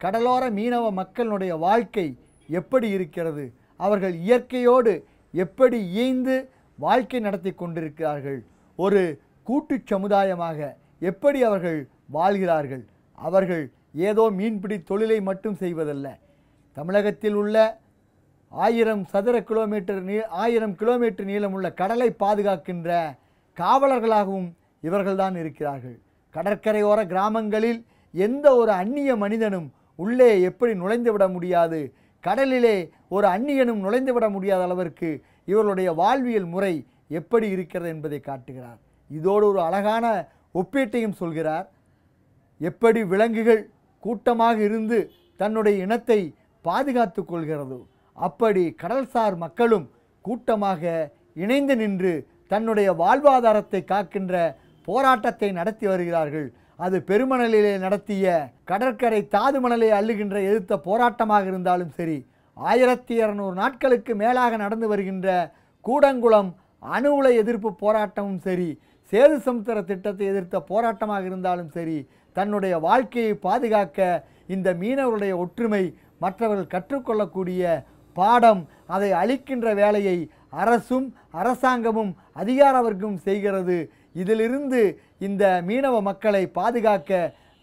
கடலோர மீனவ மக்களுடைய வாழ்க்கை எப்படி இருக்கிறது அவர்கள் இயற்கையோடு எப்படி இயைந்து வாழ்க்கை நடத்தி கொண்டிருக்கிறார்கள் ஒரு கூட்டுச் சமுதாயமாக எப்படி அவர்கள் வாழ்கிறார்கள் அவர்கள் ஏதோ மீன்பிடி தொழிலை மட்டும் செய்வதல்ல தமிழகத்தில் உள்ள ஆயிரம் சதுர கிலோமீட்டர் நீ ஆயிரம் கிலோமீட்டர் நீளமுள்ள கடலை பாதுகாக்கின்ற காவலர்களாகவும் இவர்கள்தான் இருக்கிறார்கள். கடற்கரையோர கிராமங்களில் எந்த ஒரு அந்நிய மனிதனும் உள்ளே எப்படி நுழைந்து விட முடியாது? கடலிலே ஒரு அந்நியனும் நுழைந்து விட முடியாத அளவிற்கு இவர்களுடைய வாழ்வியல் முறை எப்படி இருக்கிறது என்பதை காட்டுகிறார். இதோடு ஒரு அழகான ஒப்பீட்டையும் சொல்கிறார். எப்படி விலங்குகள் கூட்டமாக இருந்து தன்னுடைய இனத்தை பாதுகாத்து கொள்கிறதோ. அப்படி கடல்சார் மக்களும் கூட்டமாக இணைந்து நின்று தன்னுடைய வாழ்வாதாரத்தை காக்கின்ற போராட்டத்தை நடத்தி வருகிறார்கள். அது பெருமணலிலே நடத்திய கடற்கரை தாது மணலை அள்ளுகின்ற எதிர்த்த போராட்டமாக இருந்தாலும் சரி ஆயிரத்தி இரநூறு நாட்களுக்கு மேலாக நடந்து வருகின்ற கூடங்குளம் அணு உலை எதிர்ப்பு போராட்டமும் சரி சேது சமுத்திர திட்டத்தை எதிர்த்த போராட்டமாக இருந்தாலும் சரி தன்னுடைய வாழ்க்கையை பாதுகாக்க இந்த மீனவருடைய ஒற்றுமை மற்றவர்கள் கற்றுக்கொள்ளக்கூடிய பாடம் அதை அளிக்கின்ற வேலையை அரசும் அரசாங்கமும் அதிகார வர்க்கம் செய்கிறது. இதிலிருந்து இந்த மீனவ மக்களை பாதுகாக்க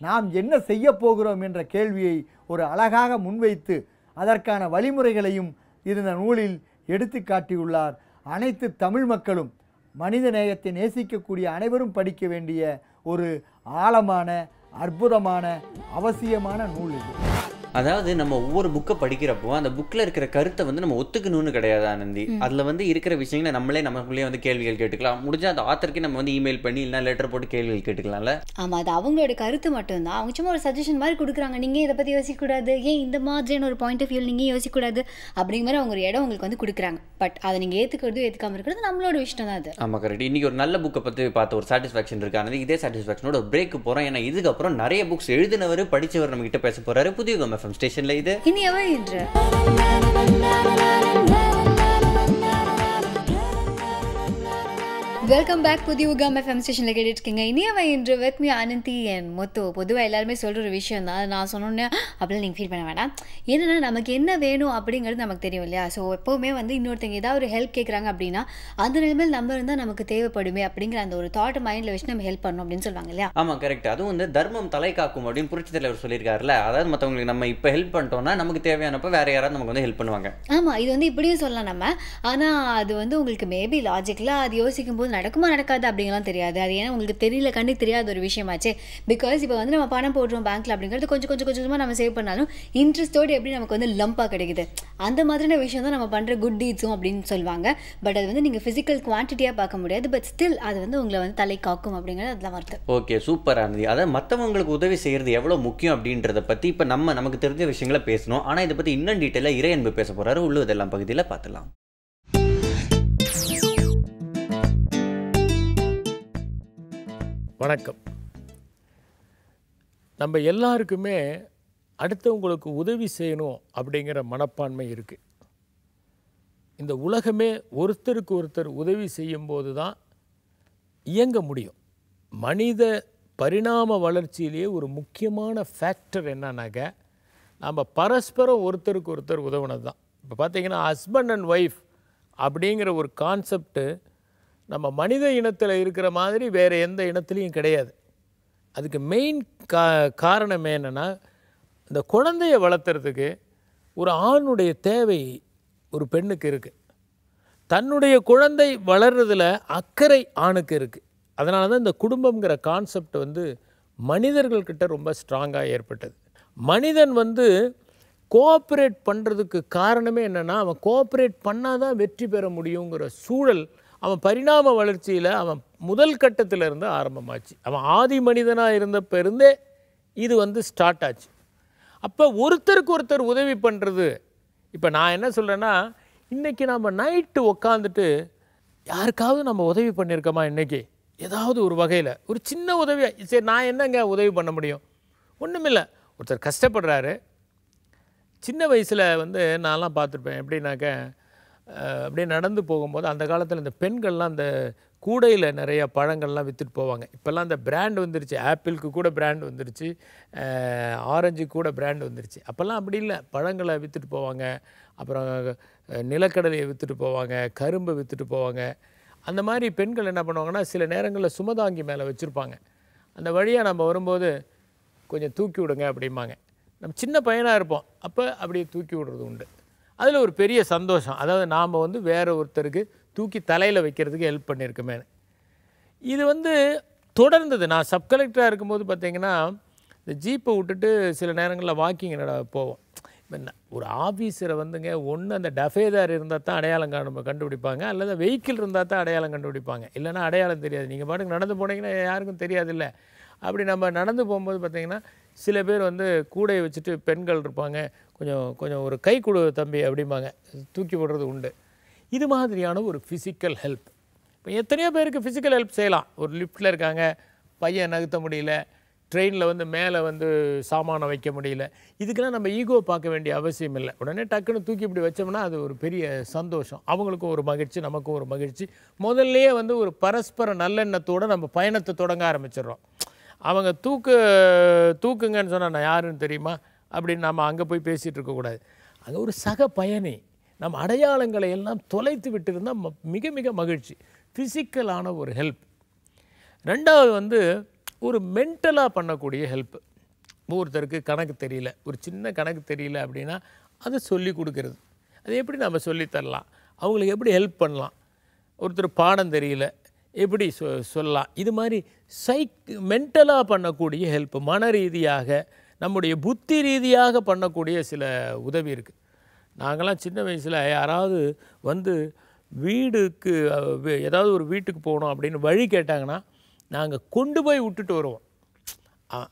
நாம் என்ன செய்ய போகிறோம் என்ற கேள்வியை ஒரு அழகாக முன்வைத்து அதற்கான வழிமுறைகளையும் இந்த நூலில் எடுத்து காட்டியுள்ளார். அனைத்து தமிழ் மக்களும் மனித நேயத்தை நேசிக்கக்கூடிய அனைவரும் படிக்க வேண்டிய ஒரு ஆழமான அற்புதமான அவசியமான நூல் இது. அதாவது நம்ம ஒவ்வொரு புக்கை படிக்கிறப்போ அந்த புக்கில் இருக்கிற கருத்தை வந்து நம்ம ஒத்துக்கணும்னு கிடையாது ஆனந்தி. அதில் வந்து இருக்கிற விஷயங்களை நம்மளே நமக்குள்ளேயே வந்து கேள்விகள் கேட்டுக்கலாம். முடிஞ்சா அந்த ஆத்தருக்கே நம்ம வந்து இமெயில் பண்ணி இல்லைனா லெட்டர் போட்டு கேள்விகள் கேட்டுக்கலாம்ல? ஆமாம் அது அவங்களோட கருத்து மட்டும்தான். அவங்க சும்மா ஒரு சஜஷன் மாதிரி கொடுக்குறாங்க. நீங்கள் இதை பற்றி யோசிக்கக்கூடாது? ஏன் இந்த மாதிரியான ஒரு பாயிண்ட் ஆஃப் வியூ நீங்கள் யோசிக்கக்கூடாது? அப்படிங்கிற மாதிரி அவங்க ஒரு இடம் உங்களுக்கு வந்து கொடுக்குறாங்க. பட் அதை நீங்கள் ஏற்றுக்கிறதும் ஏற்றுக்காம இருக்கிறது நம்மளோட விஷயம் தான் அது. ஆமாம் கரெக்ட் இன்னைக்கு ஒரு நல்ல புக்கை பற்றி பார்த்த ஒரு சாட்டிஸ்ஃபேக்ஷன் இருக்கானது இதே சாட்டிஸ்ஃபேக்ஷனோட ஒரு பிரேக் போகிறோம் ஏன்னா இதுக்கப்புறம் நிறைய புக்ஸ் எழுதினவர் படிச்சவர் நம்ம கிட்ட பேச போறாரு. புதிய கம் எஃப்எம் ஸ்டேஷனில் இது இனியவா இன்று. வெல்கம் பேக் புதிய உகாம் எஃப்எம் ஸ்டேஷனில் கேட்டுட்டு இருக்கீங்க இனியவன் இன்று வித் மீ அனந்தி என் மொத்தம் பொதுவாக எல்லாருமே சொல்கிற ஒரு விஷயம் தான் நான் சொன்னோன்னே அப்படிலாம் நீங்கள் ஃபீல் பண்ண வேண்டாம் என்னென்னா நமக்கு என்ன வேணும் அப்படிங்கிறது நமக்கு தெரியும் இல்லையா? ஸோ எப்போவுமே வந்து இன்னொருத்தங்க ஏதாவது ஒரு ஹெல்ப் கேட்குறாங்க அப்படின்னா அந்த நிலைமையில் நம்ம இருந்தால் நமக்கு தேவைப்படுமே அப்படிங்கிற அந்த ஒரு தாட் மைண்டில் வச்சு நம்ம ஹெல்ப் பண்ணணும் அப்படின்னு சொல்லுவாங்க இல்லையா? ஆமாம் கரெக்ட் அதுவும் வந்து தர்மம் தலை காக்கும் அப்படின்னு புரட்சி தலைவர் சொல்லியிருக்காருல்ல. அதாவது மற்றவங்களுக்கு நம்ம இப்போ ஹெல்ப் பண்ணிட்டோம்னா நமக்கு தேவையானப்ப வேற யாராவது நமக்கு வந்து ஹெல்ப் பண்ணுவாங்க. ஆமாம் இது வந்து இப்படியும் சொல்லலாம் நம்ம. ஆனால் அது வந்து உங்களுக்கு மேபி லாஜிக்கலாக அது யோசிக்கும் போது நடக்குமா நடக்காது அப்படிங்கலாம் தெரியாது. அது ஏன்னா உங்களுக்கு தெரியல கண்ணுக்கு தெரியாத ஒரு விஷயமாச்சே. பிகாஸ் இப்போ வந்து நம்ம பணம் போடுறோம் பேங்க்கில் அப்படிங்கிறது கொஞ்சம் கொஞ்சம் கொஞ்சமாக நம்ம சேவ் பண்ணாலும் இன்ட்ரெஸ்ட்டோடு எப்படி நமக்கு வந்து லம்பாக கிடைக்குது? அந்த மாதிரியான விஷயம் தான் நம்ம பண்ணுற குட் டீட்ஸும் அப்படின்னு சொல்லுவாங்க. பட் அது வந்து நீங்கள் ஃபிசிக்கல் குவான்டிட்டியாக பார்க்க முடியாது. பட் ஸ்டில் அது வந்து உங்களை வந்து தலை காக்கும் அப்படிங்கிறது அதெல்லாம் வருது ஓகே சூப்பர் இருந்தது அதாவது மற்றவங்களுக்கு உதவி செய்கிறது எவ்வளோ முக்கியம் அப்படின்றத பற்றி இப்போ நம்ம நமக்கு தெரிஞ்ச விஷயங்களை பேசணும். ஆனால் இதை பற்றி இன்னும் டீட்டெயிலாக இறை அன்பு பேச போகிறாரு உள்ளுவதெல்லாம் பகுதியில் பார்த்துலாம் வணக்கம். நம்ம எல்லாருக்குமே அடுத்தவங்களுக்கு உதவி செய்யணும் அப்படிங்கிற மனப்பான்மை இருக்குது இந்த உலகமே ஒருத்தருக்கு ஒருத்தர் உதவி செய்யும்போது தான் இயங்க முடியும். மனித பரிணாம வளர்ச்சியிலேயே ஒரு முக்கியமான ஃபேக்டர் என்னன்னாக்க நம்ம பரஸ்பரம் ஒருத்தருக்கு ஒருத்தர் உதவுனது தான். இப்போ பார்த்திங்கன்னா ஹஸ்பண்ட் அண்ட் ஒய்ஃப் அப்படிங்கிற ஒரு கான்செப்ட்டு நம்ம மனித இனத்தில் இருக்கிற மாதிரி வேறு எந்த இனத்துலேயும் கிடையாது. அதுக்கு மெயின் கா காரணம் என்னென்னா இந்த குழந்தைய வளர்த்துறதுக்கு ஒரு ஆணுடைய தேவை ஒரு பெண்ணுக்கு இருக்குது தன்னுடைய குழந்தை வளர்றதுல அக்கறை ஆணுக்கு இருக்குது அதனால தான் இந்த குடும்பங்கிற கான்செப்ட் வந்து மனிதர்கள்கிட்ட ரொம்ப ஸ்ட்ராங்காக ஏற்பட்டது. மனிதன் வந்து கோஆப்ரேட் பண்ணுறதுக்கு காரணமே என்னென்னா அவன் கோஆப்ரேட் பண்ணால் தான் வெற்றி பெற முடியுங்கிற சூழல் அவன் பரிணாம வளர்ச்சியில் அவன் முதல் கட்டத்தில் இருந்து ஆரம்பமாச்சு. அவன் ஆதி மனிதனாக இருந்தப்ப இருந்தே இது வந்து ஸ்டார்ட் ஆச்சு. அப்போ ஒருத்தருக்கு ஒருத்தர் உதவி பண்ணுறது இப்போ நான் என்ன சொல்கிறேன்னா இன்றைக்கி நம்ம நைட்டு உக்காந்துட்டு யாருக்காவது நம்ம உதவி பண்ணியிருக்கோமா இன்றைக்கி ஏதாவது ஒரு வகையில். ஒரு சின்ன உதவியாக சரி நான் என்னங்க உதவி பண்ண முடியும்? ஒன்றுமில்லை ஒருத்தர் கஷ்டப்படுறாரு. சின்ன வயசில் வந்து நான்லாம் பார்த்துருப்பேன். எப்படின்னாக்க அப்படியே நடந்து போகும்போது அந்த காலத்தில் இந்த பெண்கள்லாம் அந்த கூடையில் நிறைய பழங்கள்லாம் விற்றுட்டு போவாங்க. இப்போல்லாம் அந்த பிராண்ட் வந்துருச்சு. ஆப்பிளுக்கு கூட பிராண்ட் வந்துருச்சு. ஆரஞ்சு கூட பிராண்ட் வந்துருச்சு. அப்போல்லாம் அப்படி இல்லை. பழங்களை விற்றுட்டு போவாங்க. அப்புறம் நிலக்கடலையை விற்றுட்டு போவாங்க. கரும்பை விற்றுட்டு போவாங்க. அந்த மாதிரி பெண்கள் என்ன பண்ணுவாங்கன்னா சில நேரங்களில் சுமதாங்கி மேலே வச்சுருப்பாங்க. அந்த வழியாக நம்ம வரும்போது கொஞ்சம் தூக்கி விடுங்க அப்படிம்பாங்க. நம்ம சின்ன பையனாக இருப்போம். அப்போ அப்படியே தூக்கி விடுறது உண்டு. அதில் ஒரு பெரிய சந்தோஷம். அதாவது நாம் வந்து வேற ஒருத்தருக்கு தூக்கி தலையில் வைக்கிறதுக்கு ஹெல்ப் பண்ணியிருக்கோமே. இது வந்து தொடர்ந்தது. நான் சப் கலெக்டராக இருக்கும்போது பார்த்தீங்கன்னா இந்த ஜீப்பை விட்டுட்டு சில நேரங்களில் வாக்கிங் நட போவோம். என்ன, ஒரு ஆஃபீஸரை வந்துங்க ஒன்று அந்த டஃபேதார் இருந்தால் தான் அடையாளம் காண கண்டுபிடிப்பாங்க. அல்லது வெஹிக்கிள் இருந்தால் தான் அடையாளம் கண்டுபிடிப்பாங்க. இல்லைன்னா அடையாளம் தெரியாது. நீங்கள் பாட்டுக்கு நடந்து போனீங்கன்னா யாருக்கும் தெரியாதுல்ல. அப்படி நம்ம நடந்து போகும்போது பார்த்திங்கன்னா சில பேர் வந்து கூடையை வச்சுட்டு பெண்கள் இருப்பாங்க. கொஞ்சம் கொஞ்சம் ஒரு கை கொடு தம்பி அப்படிம்பாங்க. தூக்கி போடுறது உண்டு. இது மாதிரியான ஒரு ஃபிசிக்கல் ஹெல்ப் இப்போ எத்தனையோ பேருக்கு ஃபிசிக்கல் ஹெல்ப் செய்யலாம். ஒரு லிஃப்ட்டில் இருக்காங்க பையன் நகர்த்த முடியல ட்ரெயினில் வந்து மேலே வந்து சாமானை வைக்க முடியல. இதுக்கெல்லாம் நம்ம ஈகோ பார்க்க வேண்டிய அவசியம் இல்லை. உடனே டக்குன்னு தூக்கி இப்படி வச்சோம்னா அது ஒரு பெரிய சந்தோஷம். அவங்களுக்கும் ஒரு மகிழ்ச்சி நமக்கும் ஒரு மகிழ்ச்சி. முதல்லையே வந்து ஒரு பரஸ்பர நல்லெண்ணத்தோடு நம்ம பயணத்தை தொடங்க ஆரம்பிச்சிடுறோம். அவங்க தூக்கு தூக்குங்கன்னு சொன்னால் நான் யாருன்னு தெரியுமா? அப்படின்னு நம்ம அங்கே போய் பேசிகிட்டு இருக்கக்கூடாது அங்கே ஒரு சக பயணி நம்ம அடையாளங்களை எல்லாம் தொலைத்து விட்டிருந்தால் ம- மிக மிக மகிழ்ச்சி. ஃபிசிக்கலான ஒரு ஹெல்ப் ரெண்டாவது வந்து ஒரு மென்டலாக பண்ணக்கூடிய ஹெல்ப் ஒருத்தருக்கு கணக்கு தெரியல. ஒரு சின்ன கணக்கு தெரியல அப்படின்னா அதை சொல்லி கொடுக்கறது. அது எப்படி நம்ம சொல்லித்தரலாம் அவங்களுக்கு எப்படி ஹெல்ப் பண்ணலாம்? ஒருத்தர் பாடம் தெரியல. எப்படி சொ சொல்லலாம்? இது மாதிரி சைக் மென்டலாக பண்ணக்கூடிய ஹெல்ப் மன ரீதியாக நம்முடைய புத்தி ரீதியாக பண்ணக்கூடிய சில உதவி இருக்குது நாங்களாம் சின்ன வயசில் யாராவது வந்து வீடுக்கு ஏதாவது ஒரு வீட்டுக்கு போகணும் அப்படின்னு வழி கேட்டாங்கன்னா நாங்கள் கொண்டு போய் விட்டுட்டு வருவோம்.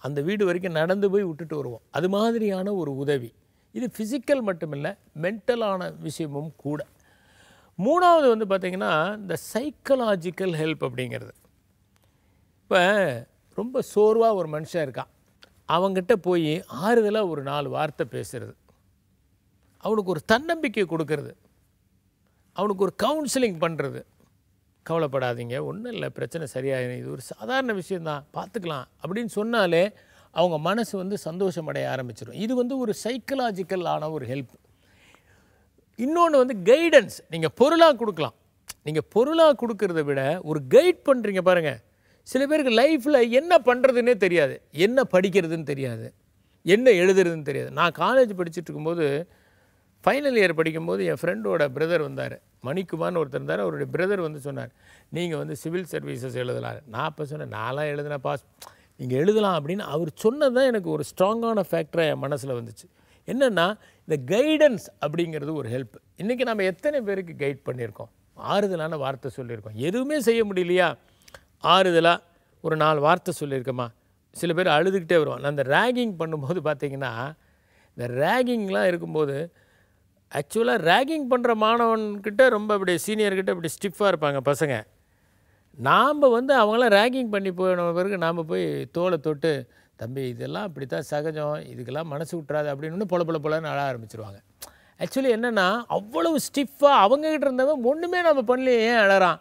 அந்த வீடு வரைக்கும் நடந்து போய் விட்டுட்டு வருவோம். அது மாதிரியான ஒரு உதவி. இது ஃபிசிக்கல் மட்டுமில்லை மென்டலான விஷயமும் கூட. மூணாவது வந்து பார்த்திங்கன்னா இந்த சைக்கலாஜிக்கல் ஹெல்ப் அப்படிங்கிறது. இப்போ ரொம்ப சோர்வாக ஒரு மனுஷன் இருக்கான். அவங்ககிட்ட போய் ஆறுதலாக ஒரு நாலு வார்த்தை பேசுகிறது அவனுக்கு ஒரு தன்னம்பிக்கை கொடுக்கறது. அவனுக்கு ஒரு கவுன்சிலிங் பண்ணுறது கவலைப்படாதீங்க ஒன்றும் இல்லை பிரச்சனை சரியாயிடும் இது ஒரு சாதாரண விஷயந்தான் பார்த்துக்கலாம். அப்படின்னு சொன்னாலே அவங்க மனசு வந்து சந்தோஷமடைய ஆரம்பிச்சிடும் இது வந்து ஒரு சைக்கலாஜிக்கல் ஆன ஒரு ஹெல்ப் இன்னொன்று வந்து கைடன்ஸ் நீங்கள் பொருளாக கொடுக்கலாம். நீங்கள் பொருளாக கொடுக்கறத விட ஒரு கைட் பண்ணுறீங்க பாருங்கள் சில பேருக்கு லைஃப்பில் என்ன பண்ணுறதுன்னே தெரியாது. என்ன படிக்கிறதுன்னு தெரியாது. என்ன எழுதுறதுன்னு தெரியாது. நான் காலேஜ் படிச்சுட்டு இருக்கும்போது ஃபைனல் இயர் படிக்கும்போது என் ஃப்ரெண்டோட பிரதர் வந்தார். மணிக்குமார்னு ஒருத்தர் இருந்தார். அவருடைய பிரதர் வந்து சொன்னார் நீங்கள் வந்து சிவில் சர்வீசஸ் எழுதலாம் நான் அப்போ சொன்னேன் நான்லாம் எழுதின பாஸ் நீங்கள் எழுதலாம் அப்படின்னு அவர் சொன்னது தான் எனக்கு ஒரு ஸ்ட்ராங்கான ஃபேக்டராக என் மனசில் வந்துச்சு. என்னென்னா இந்த கைடன்ஸ் அப்படிங்கிறது ஒரு ஹெல்ப் இன்றைக்கி நம்ம எத்தனை பேருக்கு கைட் பண்ணியிருக்கோம்? ஆறுதலான வார்த்தை சொல்லியிருக்கோம். எதுவுமே செய்ய முடியலையா? ஆறுதலாக ஒரு நாலு வார்த்தை சொல்லியிருக்கோமா சில பேர் அழுதுகிட்டே வருவான் அந்த ரேகிங் பண்ணும்போது பார்த்திங்கன்னா இந்த ரேகிங்லாம் இருக்கும்போது ஆக்சுவலாக ரேகிங் பண்ணுற மாணவன்கிட்ட ரொம்ப இப்படி சீனியர்கிட்ட இப்படி ஸ்டிஃபாக இருப்பாங்க பசங்க. நாம் வந்து அவங்களாம் ரேகிங் பண்ணி போன பிறகு நாம் போய் தோலை தொட்டு தம்பி இதெல்லாம் இப்படி தான் சகஜம். இதுக்கெல்லாம் மனசு விட்றாது அப்படின்னு பொல பொல பொலன்னு அழ ஆரம்பிச்சிருவாங்க. ஆக்சுவலி என்னென்னா அவ்வளவு ஸ்டிஃபாக அவங்ககிட்ட இருந்தவன் ஒன்றுமே நம்ம பண்ணலையே ஏன் அழறான்?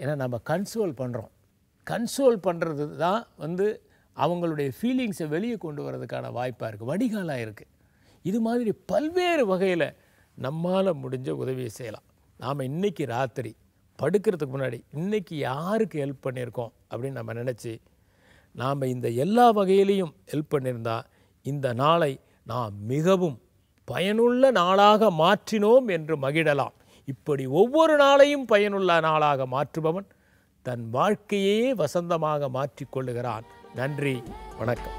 ஏன்னா நம்ம கன்சோல் பண்ணுறோம் கன்சோல் பண்ணுறது தான் வந்து அவங்களுடைய ஃபீலிங்ஸை வெளியே கொண்டு வரதுக்கான வாய்ப்பாக இருக்குது வடிகாலாக இருக்குது இது மாதிரி பல்வேறு வகையில் நம்மால் முடிஞ்ச உதவியை செய்யலாம். நாம் இன்னைக்கு ராத்திரி படுக்கிறதுக்கு முன்னாடி இன்றைக்கி யாருக்கு ஹெல்ப் பண்ணியிருக்கோம் அப்படின்னு நம்ம நினச்சி நாம் இந்த எல்லா வகையிலையும் ஹெல்ப் பண்ணியிருந்தால் இந்த நாளை நாம் மிகவும் பயனுள்ள நாளாக மாற்றினோம் என்று மகிழலாம். இப்படி ஒவ்வொரு நாளையும் பயனுள்ள நாளாக மாற்றுபவன் தன் வாழ்க்கையே வசந்தமாக மாற்றிக்கொள்ளுகிறான் நன்றி வணக்கம்.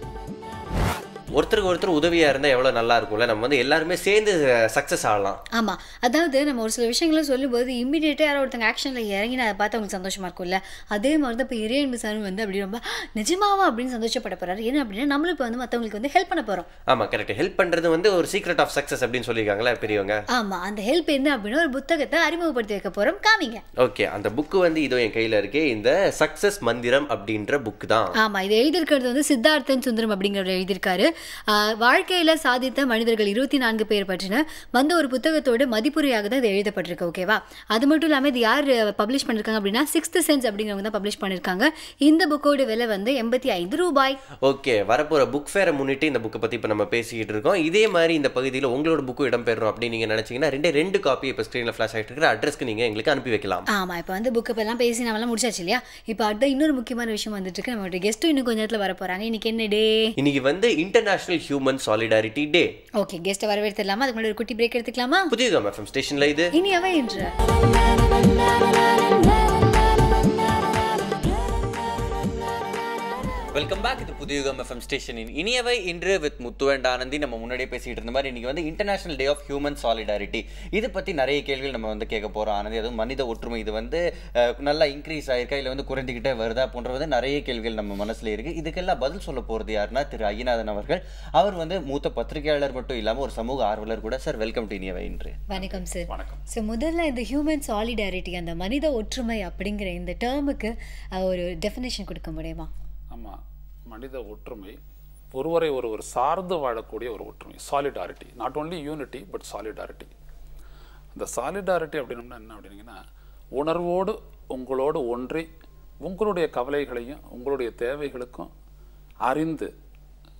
ஒருத்தருக்கு ஒருத்தர் உதவியா இருந்தா எவ்வளவு நல்லா இருக்கும்ல? நம்ம வந்து எல்லாருமே சேர்ந்து சக்சஸ் ஆகலாம். ஆமா. அதாவது நம்ம ஒரு சில விஷயங்களை சொல்லும்போது இம்மிடியேட்டாக யாரோ ஒருத்தங்க ஆக்ஷனில் இறங்கி அதை பார்த்து அவங்களுக்கு சந்தோஷமா இருக்கும்ல? அதே மாதிரி தான் இப்போ இறையன் சாரும் வந்து அப்படி ரொம்ப நிஜமாவா? அப்படின்னு சந்தோஷப்பட போறாரு. ஏன்னா அப்படின்னா நம்மளும் இப்போ வந்து மற்றவங்களுக்கு வந்து ஹெல்ப் பண்ண போறோம். ஆமா கரெக்ட் ஹெல்ப் பண்றது வந்து ஒரு சீக்ரெட் ஆஃப் சக்சஸ் அப்படின்னு சொல்லியிருக்காங்களா பெரியவங்க? ஆமா. அந்த ஹெல்ப் என்ன அப்படின்னா ஒரு புத்தகத்தை அறிமுகப்படுத்தி வைக்க போறோம். காமிங்க. ஓகே அந்த புக்கு வந்து இதோ என் கையில இருக்கே. இந்த சக்சஸ் மந்திரம் அப்படின்ற புக் தான். ஆமா. இது எழுதியிருக்கிறது வந்து சித்தார்த்தன் சுந்தரம் அப்படிங்கிறவர் எழுதியிருக்காரு. வாழ்க்கையில சாதித்த மனிதர்கள் இருபத்தி நான்கு பேர் பற்றின வந்த ஒரு புத்தகத்தோட மதிப்புரையாக தான் இது எழுதப்பட்டிருக்கு ஓகேவா அது மட்டும் இல்லாமல் இது யார் பப்ளிஷ் பண்ணிருக்காங்க அப்படின்னா சிக்ஸ்த் சென்ஸ் அப்படிங்கிறவங்க தான் பப்ளிஷ் பண்ணிருக்காங்க. இந்த புக்கோட விலை வந்து எண்பத்தி ஐந்து ரூபாய். ஓகே வரப்போற புக் ஃபேரை முன்னிட்டு இந்த புக்கை பத்தி இப்போ நம்ம பேசிக்கிட்டு இருக்கோம். இதே மாதிரி இந்த பகுதியில் உங்களோட புக்கு இடம்பெறணும் அப்படின்னு நீங்க நினைச்சீங்கன்னா ரெண்டே ரெண்டு காப்பி இப்போ ஸ்க்ரீனில் ஃபிளாஷ் ஆகிட்டு இருக்கிற அட்ரஸ்க்கு நீங்க எங்களுக்கு அனுப்பி வைக்கலாம். ஆமா இப்போ வந்து புக்கு எல்லாம் பேசி நம்மளாம் முடிச்சாச்சு இல்லையா? இப்போ அடுத்த இன்னொரு முக்கியமான விஷயம் வந்துட்டு இருக்கு. நம்மளோட கெஸ்ட்டும் இன்னும் கொஞ்ச நேரத்தில் வர போறாங்க இன்னைக்கு என்ன டே இன்னைக்கு வந்து international human solidarity day okay கெஸ்ட்டை வரவேற்றுலாமா அதுக்கு முன்னாடி ஒரு குட்டி பிரேக் எடுத்துக்கலாமா? புதிய எஃப்எம் ஸ்டேஷன்ல இது. இனி அவ என்று. வெல்கம் பேக் இது புதியுகம் எஃப்எம் ஸ்டேஷனின் இனியவை. இன்று வித் முத்து அண்ட் ஆனந்தி நம்ம முன்னாடியே பேசிட்டு இருந்த மாதிரி இன்னைக்கு வந்து international day of human solidarity இது பத்தி நிறைய கேள்விகள் நம்ம வந்து கேட்க போறோம் ஆனந்தி. அதுவும் மனித ஒற்றுமை இது வந்து நல்லா இன்க்ரீஸ் ஆயிருக்கா? இல்லை வந்து குறைந்துகிட்டே வருதா? போன்ற வந்து நிறைய கேள்விகள் நம்ம மனசுல இருக்கு. இதுக்கெல்லாம் பதில் சொல்ல போறது யாருன்னா திரு ஐயநாதன் அவர்கள். அவர் வந்து மூத்த பத்திரிகையாளர் மட்டும் இல்லாம ஒரு சமூக ஆர்வலர் கூட. சார் வெல்கம் டு இனியவை இன்று. வணக்கம் சார் வணக்கம். ஸோ முதல்ல இந்த ஹியூமன் சாலிடாரிட்டி அந்த மனித ஒற்றுமை அப்படிங்கிற இந்த டேர்முக்கு ஒரு டெஃபினேஷன் கொடுக்க முடியுமா? ஆமாம் மனித ஒற்றுமை ஒருவரை ஒருவர் சார்ந்து வாழக்கூடிய ஒரு ஒற்றுமை solidarity not only unity but solidarity அந்த சாலிடாரிட்டி அப்படின்னம்னா என்ன அப்படின்னீங்கன்னா உணர்வோடு உங்களோடு ஒன்றி உங்களுடைய கவலைகளையும் உங்களுடைய தேவைகளுக்கும் அறிந்து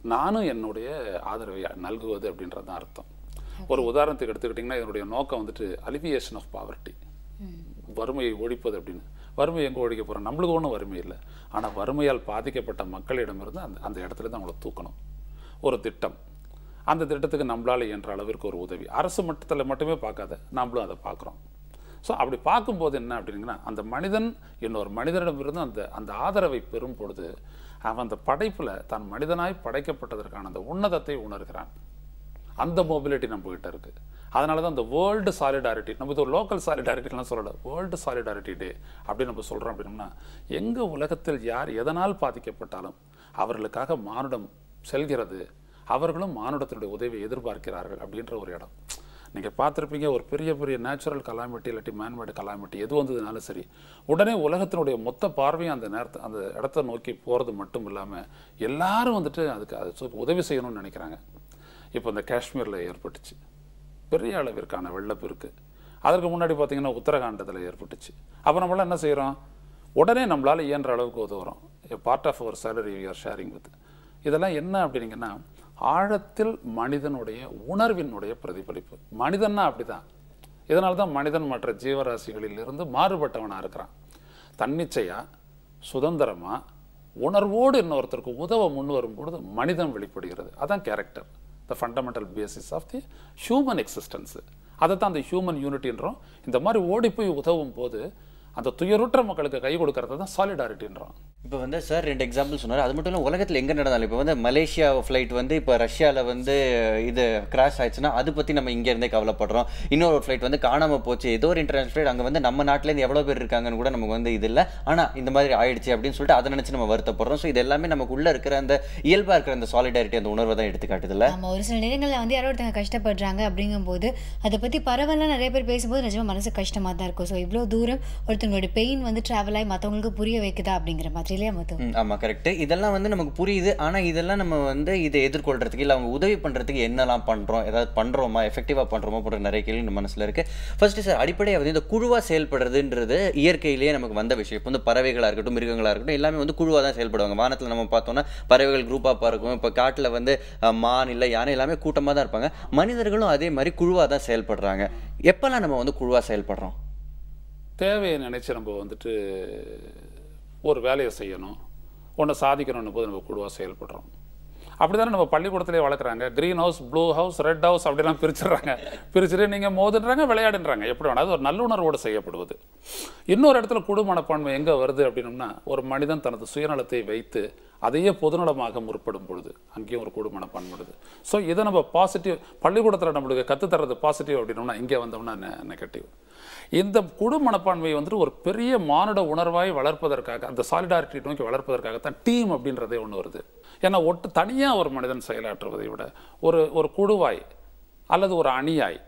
நானும் என்னுடைய ஆதரவை நல்குவது அப்படின்றது தான் அர்த்தம். ஒரு உதாரணத்துக்கு எடுத்துக்கிட்டிங்கன்னா இதனுடைய நோக்கம் வந்துட்டு அலிவியேஷன் ஆஃப் பாவர்ட்டி வறுமையை ஒழிப்பது அப்படின்னு. வறுமை எங்கே ஒழிக்க போகிறோம் நம்மளுக்கு ஒன்றும் வறுமை இல்லை. ஆனால் வறுமையால் பாதிக்கப்பட்ட மக்களிடமிருந்து அந்த அந்த இடத்துல தான் அவங்கள தூக்கணும். ஒரு திட்டம். அந்த திட்டத்துக்கு நம்மளால் என்ற அளவிற்கு ஒரு உதவி. அரசு மட்டத்தில் மட்டுமே பார்க்காத நம்மளும் அதை பார்க்குறோம். ஸோ அப்படி பார்க்கும்போது என்ன அப்படிங்கன்னா அந்த மனிதன் இன்னொரு மனிதனிடமிருந்து அந்த அந்த ஆதரவை பெறும் பொழுது அவன் அந்த படைப்பில் தான் மனிதனாய் படைக்கப்பட்டதற்கான அந்த உன்னதத்தை உணர்கிறான். அந்த மொபிலிட்டி நம்மகிட்ட இருக்குது அதனால தான் அந்த வேர்ல்டு சாலிடாரிட்டி நம்ம இது ஒரு லோக்கல் சாலிடாரிட்டிலாம் சொல்லல வேர்ல்டு சாலிடாரிட்டி டே அப்படின்னு நம்ம சொல்கிறோம் அப்படின்னா எங்கள் உலகத்தில் யார் எதனால் பாதிக்கப்பட்டாலும் அவர்களுக்காக மானுடம் செல்கிறது அவர்களும் மானுடத்தினுடைய உதவியை எதிர்பார்க்கிறார்கள் அப்படின்ற ஒரு இடம். நீங்கள் பார்த்துருப்பீங்க ஒரு பெரிய பெரிய நேச்சுரல் கலாமிட்டி இல்லாட்டி மேன்மேடு கலாமிட்டி எது வந்ததுனாலும் சரி உடனே உலகத்தினுடைய மொத்த பார்வையும் அந்த நேரத்தை அந்த இடத்த நோக்கி போகிறது மட்டும் இல்லாமல் எல்லாரும் வந்துட்டு அதுக்கு அது உதவி செய்யணும்னு நினைக்கிறாங்க. இப்போ இந்த காஷ்மீரில் ஏற்பட்டுச்சு. பெரிய அளவிற்கான வெள்ளப்பெருக்கு அதற்கு முன்னாடி பார்த்திங்கன்னா உத்தரகாண்டத்தில் ஏற்பட்டுச்சு. அப்போ நம்மளாம் என்ன செய்கிறோம் உடனே நம்மளால் இயன்ற அளவுக்கு உதவுறோம். Part of our salary you're sharing with இதெல்லாம் என்ன அப்படின்னீங்கன்னா ஆழத்தில் மனிதனுடைய உணர்வினுடைய பிரதிபலிப்பு. மனிதன்னா அப்படிதான். இதனால தான் மனிதன் மற்ற ஜீவராசிகளில் இருந்து மாறுபட்டவனாக இருக்கிறான். தன்னிச்சையாக சுதந்திரமாக உணர்வோடு இன்னொருத்தருக்கு உதவ முன் வரும்பொழுது மனிதன் வெளிப்படுகிறது. அதான் character the fundamental basis of the human existence அதை தான் அந்த ஹியூமன் யூனிட்டின்றோம் இந்த மாதிரி ஓடி போய் உதவும் போது அந்த துயருற்ற மக்களுக்கு கை கொடுக்கறது தான் சாலிடாரிட்டின்றோம் இப்போ வந்து சார் ரெண்டு எக்ஸாம்பிள் சொன்னார். அது மட்டும் இல்லை உலகத்தில் எங்கே நடந்தாலும் இப்போ வந்து மலேசியா ஃப்ளைட் வந்து இப்போ ரஷ்யாவில் வந்து இது கிராஷ் ஆயிடுச்சுன்னா அதை பற்றி நம்ம இங்கேருந்தே கவலைப்படுறோம். இன்னொரு ஃப்ளைட் வந்து காணாமல் போச்சு. ஏதோ ஒரு இன்டர்நேஷனல் ஃப்ளைட் அங்கே வந்து நம்ம நாட்டிலேருந்து எவ்வளோ பேர் இருக்காங்கன்னு கூட நமக்கு வந்து இது இல்லை. ஆனால் இந்த மாதிரி ஆயிடுச்சு அப்படின்னு சொல்லிட்டு அதை நினச்சி நம்ம வருத்தப்படுறோம். ஸோ இது எல்லாமே நமக்குள்ளே இருக்கிற அந்த இயல்பாக இருக்கிற அந்த சாலிடாரிட்டி அந்த உணர்வை தான் எடுத்துக்காட்டுதில்ல நம்ம ஒரு சில நேரங்களில் வந்து யாரோ ஒருத்தங்க கஷ்டப்படுறாங்க அப்படிங்கும்போது அதை பற்றி பரவலாக நிறைய பேர் பேசும்போது நிஜமாக மனசு கஷ்டமாக தான் இருக்கும். ஸோ இவ்வளோ தூரம் ஒருத்தவங்களுடைய பெயின் வந்து ட்ராவல் ஆகி மற்றவங்களுக்கு புரிய வைக்குதா அப்படிங்கிற மாதிரி இல்லையா மொத்தம் ஆமாம் கரெக்ட் இதெல்லாம் வந்து நமக்கு புரியுது. ஆனால் இதெல்லாம் நம்ம வந்து இதை எதிர்கொள்றதுக்கு இல்லை அவங்க உதவி பண்ணுறதுக்கு என்னெல்லாம் பண்ணுறோம் ஏதாவது பண்ணுறோமா எஃபெக்டிவாக பண்ணுறோமா போன்ற நிறைய கேள்வி நம்ம மனசில் இருக்கு. ஃபர்ஸ்ட் சார் அடிப்படையாக வந்து இந்த குழுவாக செயல்படுறதுன்றது இயற்கையிலேயே நமக்கு வந்த விஷயம். இப்போ வந்து பறவைகளாக இருக்கட்டும் மிருகங்களாக இருக்கட்டும் எல்லாமே வந்து குழுவாக தான் செயல்படுவாங்க. வானத்தில் நம்ம பார்த்தோம்னா பறவைகள் குரூப்பாக இருக்கும் இப்போ காட்டில் வந்து மான் இல்லை யானை எல்லாமே கூட்டமாக தான் இருப்பாங்க. மனிதர்களும் அதே மாதிரி குழுவாக தான் செயல்படுறாங்க. எப்போல்லாம் நம்ம வந்து குழுவாக செயல்படுறோம்? தேவையை நினச்சி நம்ம வந்துட்டு ஒரு வேலையை செய்யணும் ஒன்று சாதிக்கணும்னு போது நம்ம குழுவாக செயல்படுறோம். அப்படி தானே நம்ம பள்ளிக்கூடத்திலே வளர்க்குறாங்க. Green house blue house red house அப்படிலாம் பிரிச்சுடுறாங்க. பிரிச்சுட்டு நீங்கள் மோதுன்றாங்க விளையாடுன்றாங்க எப்படி வேணா அது ஒரு நல்லுணர்வோடு செய்யப்படுவது. இன்னொரு இடத்துல குழு மனப்பான்மை எங்கே வருது அப்படின்னம்னா ஒரு மனிதன் தனது சுயநலத்தை வைத்து அதையே பொதுநலமாக முற்படும் பொழுது அங்கேயும் ஒரு குழு மனப்பான்மை வருது. ஸோ இதை நம்ம பாசிட்டிவ் பள்ளிக்கூடத்தில் நம்மளுக்கு கற்றுத்தரது பாசிட்டிவ் அப்படின்னோம்னா இங்கே வந்தோம்னா நெகட்டிவ் இந்த குடு மனப்பான்மையை வந்துட்டு ஒரு பெரிய மானுட உணர்வாய் வளர்ப்பதற்காக அந்த சாலிடாரிட்டி நோக்கி வளர்ப்பதற்காக தான் டீம் அப்படின்றதே ஒன்று வருது. ஏன்னா ஒட்டு தனியாக ஒரு மனிதன் செயலாற்றுவதை விட ஒரு ஒரு குழுவாய் அல்லது ஒரு அணியாய்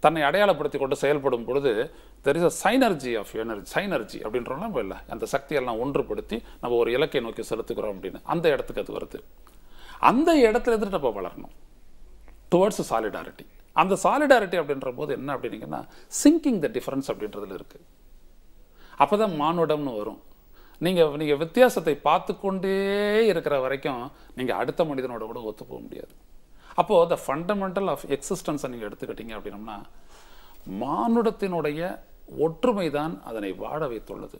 தன்னை அடையாளப்படுத்தி கொண்டு செயல்படும் பொழுது there is a synergy of energy synergy அப்படின்றோம் நம்ம இல்லை. அந்த சக்தியெல்லாம் ஒன்றுபடுத்தி நம்ம ஒரு இலக்கை நோக்கி செலுத்துகிறோம் அப்படின்னு. அந்த இடத்துக்கு அது வருது. அந்த இடத்துல இருந்துட்டு நம்ம வளரணும். டுவர்ட்ஸ் சாலிடாரிட்டி அந்த சாலிடாரிட்டி அப்படின்ற போது என்ன அப்படின்னீங்கன்னா சிங்கிங் த டிஃப்ரென்ஸ் அப்படின்றதுல இருக்குது அப்போ தான் மானுடம்னு வரும். நீங்கள் நீங்கள் வித்தியாசத்தை பார்த்து கொண்டே இருக்கிற வரைக்கும் நீங்கள் அடுத்த மனிதனோட கூட ஒத்து போக முடியாது. அப்போது த ஃபண்டமெண்டல் ஆஃப் எக்ஸிஸ்டன்ஸை நீங்கள் எடுத்துக்கிட்டீங்க அப்படின்னம்னா மானுடத்தினுடைய ஒற்றுமை தான் அதனை வாழ வைத்துள்ளது.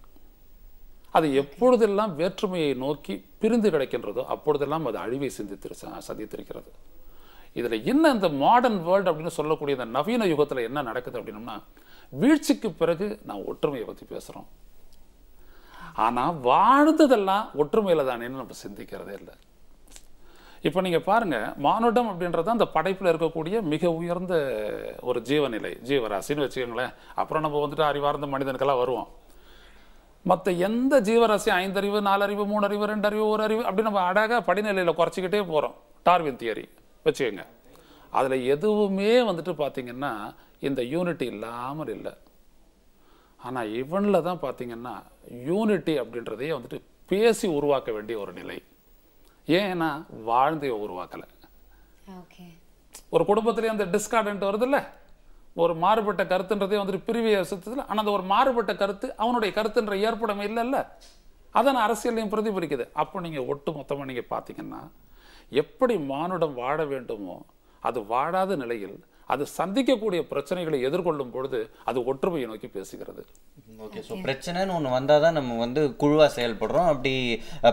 அது எப்பொழுதெல்லாம் வேற்றுமையை நோக்கி பிரிந்து கிடைக்கின்றதோ அப்பொழுதெல்லாம் அது அழிவை சிந்தித்திரு சந்தித்திருக்கிறது. இதில் என்ன இந்த மாடர்ன் வேர்ல்டு அப்படின்னு சொல்லக்கூடிய இந்த நவீன யுகத்தில் என்ன நடக்குது அப்படின்னம்னா வீழ்ச்சிக்கு பிறகு நான் ஒற்றுமையை பற்றி பேசுகிறோம் ஆனால் வாழ்ந்ததெல்லாம் ஒற்றுமையில் தானேன்னு நம்ம சிந்திக்கிறதே இல்லை. இப்போ நீங்கள் பாருங்க மானுடம் அப்படின்றது அந்த படைப்பில் இருக்கக்கூடிய மிக உயர்ந்த ஒரு ஜீவநிலை ஜீவராசின்னு வச்சுக்கோங்களேன். அப்புறம் நம்ம வந்துட்டு அறிவார்ந்த மனிதனுக்கெல்லாம் வருவோம். மற்ற எந்த ஜீவராசியும் ஐந்தறிவு நாலறிவு மூணு அறிவு ரெண்டு அறிவு ஒரு அறிவு அப்படி நம்ம அழகாக படிநிலையில் குறைச்சிக்கிட்டே போகிறோம் டார்வின் தியரி. வச்சுக்கோங்க. அதில் எதுவுமே வந்துட்டு பார்த்தீங்கன்னா இந்த யூனிட்டி இல்லாமல் இல்லை. ஆனால் இவனில் தான் பார்த்தீங்கன்னா யூனிட்டி அப்படின்றதையே வந்துட்டு பேசி உருவாக்க வேண்டிய ஒரு நிலை. ஏன்னா வாழ்ந்தே உருவாக்கலை. ஒரு குடும்பத்திலேயே அந்த டிஸ்கார்டன்ட் வருதுல்ல? ஒரு மாறுபட்ட கருத்துன்றதே வந்துட்டு பிரிவிய சுத்தத்தில் ஆனால் அந்த ஒரு மாறுபட்ட கருத்து அவனுடைய கருத்துன்ற ஏற்படம் இல்லைல்ல. அதான் அரசியலையும் பிரதிபலிக்குது. அப்போ நீங்கள் ஒட்டு மொத்தமாக நீங்கள் பார்த்தீங்கன்னா எப்படி மானுடம் வாழ வேண்டுமோ அது வாழாத நிலையில் அது சந்திக்கக்கூடிய பிரச்சனைகளை எதிர்கொள்ளும் பொழுது அது ஒற்றுமையை நோக்கி பேசுகிறது. ஓகே ஸோ பிரச்சனைன்னு ஒன்று வந்தால் தான் நம்ம வந்து குழுவாக செயல்படுறோம். அப்படி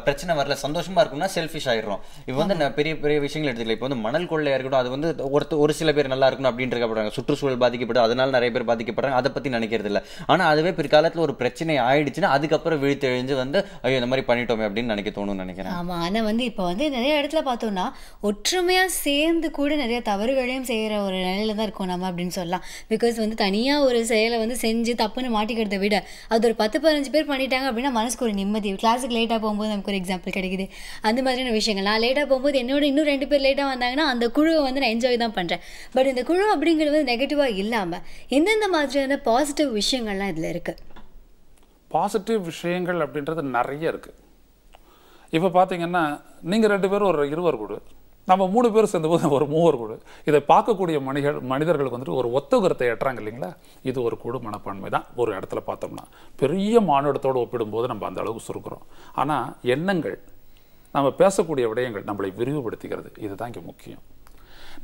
பிரச்சனை வரல சந்தோஷமா இருக்கும்னா செல்ஃபிஷ் ஆயிடுறோம். இப்போ வந்து நான் பெரிய பெரிய விஷயங்கள் எடுத்துக்கல. இப்போ வந்து மணல் கொள்ளையா இருக்கட்டும் அது வந்து ஒருத்த ஒரு சில பேர் நல்லா இருக்கணும் அப்படின்னு இருக்கப்படுறாங்க சுற்றுச்சூழல் பாதிக்கப்படும் அதனால நிறைய பேர் பாதிக்கப்படுறாங்க. அதை பற்றி நினைக்கிறது இல்லை. ஆனால் அதுவே பிற்காலத்தில் ஒரு பிரச்சனை ஆயிடுச்சுன்னா அதுக்கப்புறம் விழித்தெழிஞ்சு வந்து ஐயோ இந்த மாதிரி பண்ணிட்டோமே அப்படின்னு நினைக்க தோணும்னு நினைக்கிறேன். ஆமா. ஆனா வந்து இப்போ வந்து நிறைய இடத்துல பார்த்தோம்னா ஒற்றுமையா சேர்ந்து கூட நிறைய தவறுகளையும் செய்யற ஒரு நிலையில தான் இருக்கோம் நம்ம அப்படின்னு சொல்லலாம். பிகாஸ் வந்து தனியாக ஒரு செயலை வந்து செஞ்சு தப்புன்னு மாட்டிக்கிறத விட அது ஒரு பத்து பதினஞ்சு பேர் பண்ணிட்டாங்க அப்படின்னா மனசுக்கு ஒரு நிம்மதி. கிளாஸுக்கு லேட்டாக போகும்போது நமக்கு ஒரு எக்ஸாம்பிள் கிடைக்குது. அந்த மாதிரியான விஷயங்கள். நான் லேட்டாக போகும்போது என்னோட இன்னும் ரெண்டு பேர் லேட்டாக வந்தாங்கன்னா அந்த குழுவை வந்து நான் என்ஜாய் தான் பண்ணுறேன் பட் இந்த குழு அப்படிங்கிறது வந்து நெகட்டிவாக இல்லாமல் எந்தெந்த மாதிரியான பாசிட்டிவ் விஷயங்கள்லாம் இதில் இருக்குது பாசிட்டிவ் விஷயங்கள் அப்படின்றது நிறைய இருக்குது இப்போ பார்த்தீங்கன்னா நீங்கள் ரெண்டு பேரும் ஒரு இருவர் குழு. நம்ம மூணு பேர் சேர்ந்தபோது ஒரு மூவர் குழு. இதை பார்க்கக்கூடிய மனிதர்கள் மனிதர்களுக்கு வந்துட்டு ஒரு ஒத்த கருத்தை ஏற்றாங்க இல்லைங்களா? இது ஒரு குழு மனப்பான்மை தான். ஒரு இடத்துல பார்த்தோம்னா. பெரிய மானுடத்தோடு ஒப்பிடும்போது நம்ம அந்த அளவுக்கு சுருக்கிறோம். ஆனால் எண்ணங்கள் நம்ம பேசக்கூடிய விடயங்கள் நம்மளை விரிவுபடுத்திக்கிறது. இதுதான் இங்கே முக்கியம்.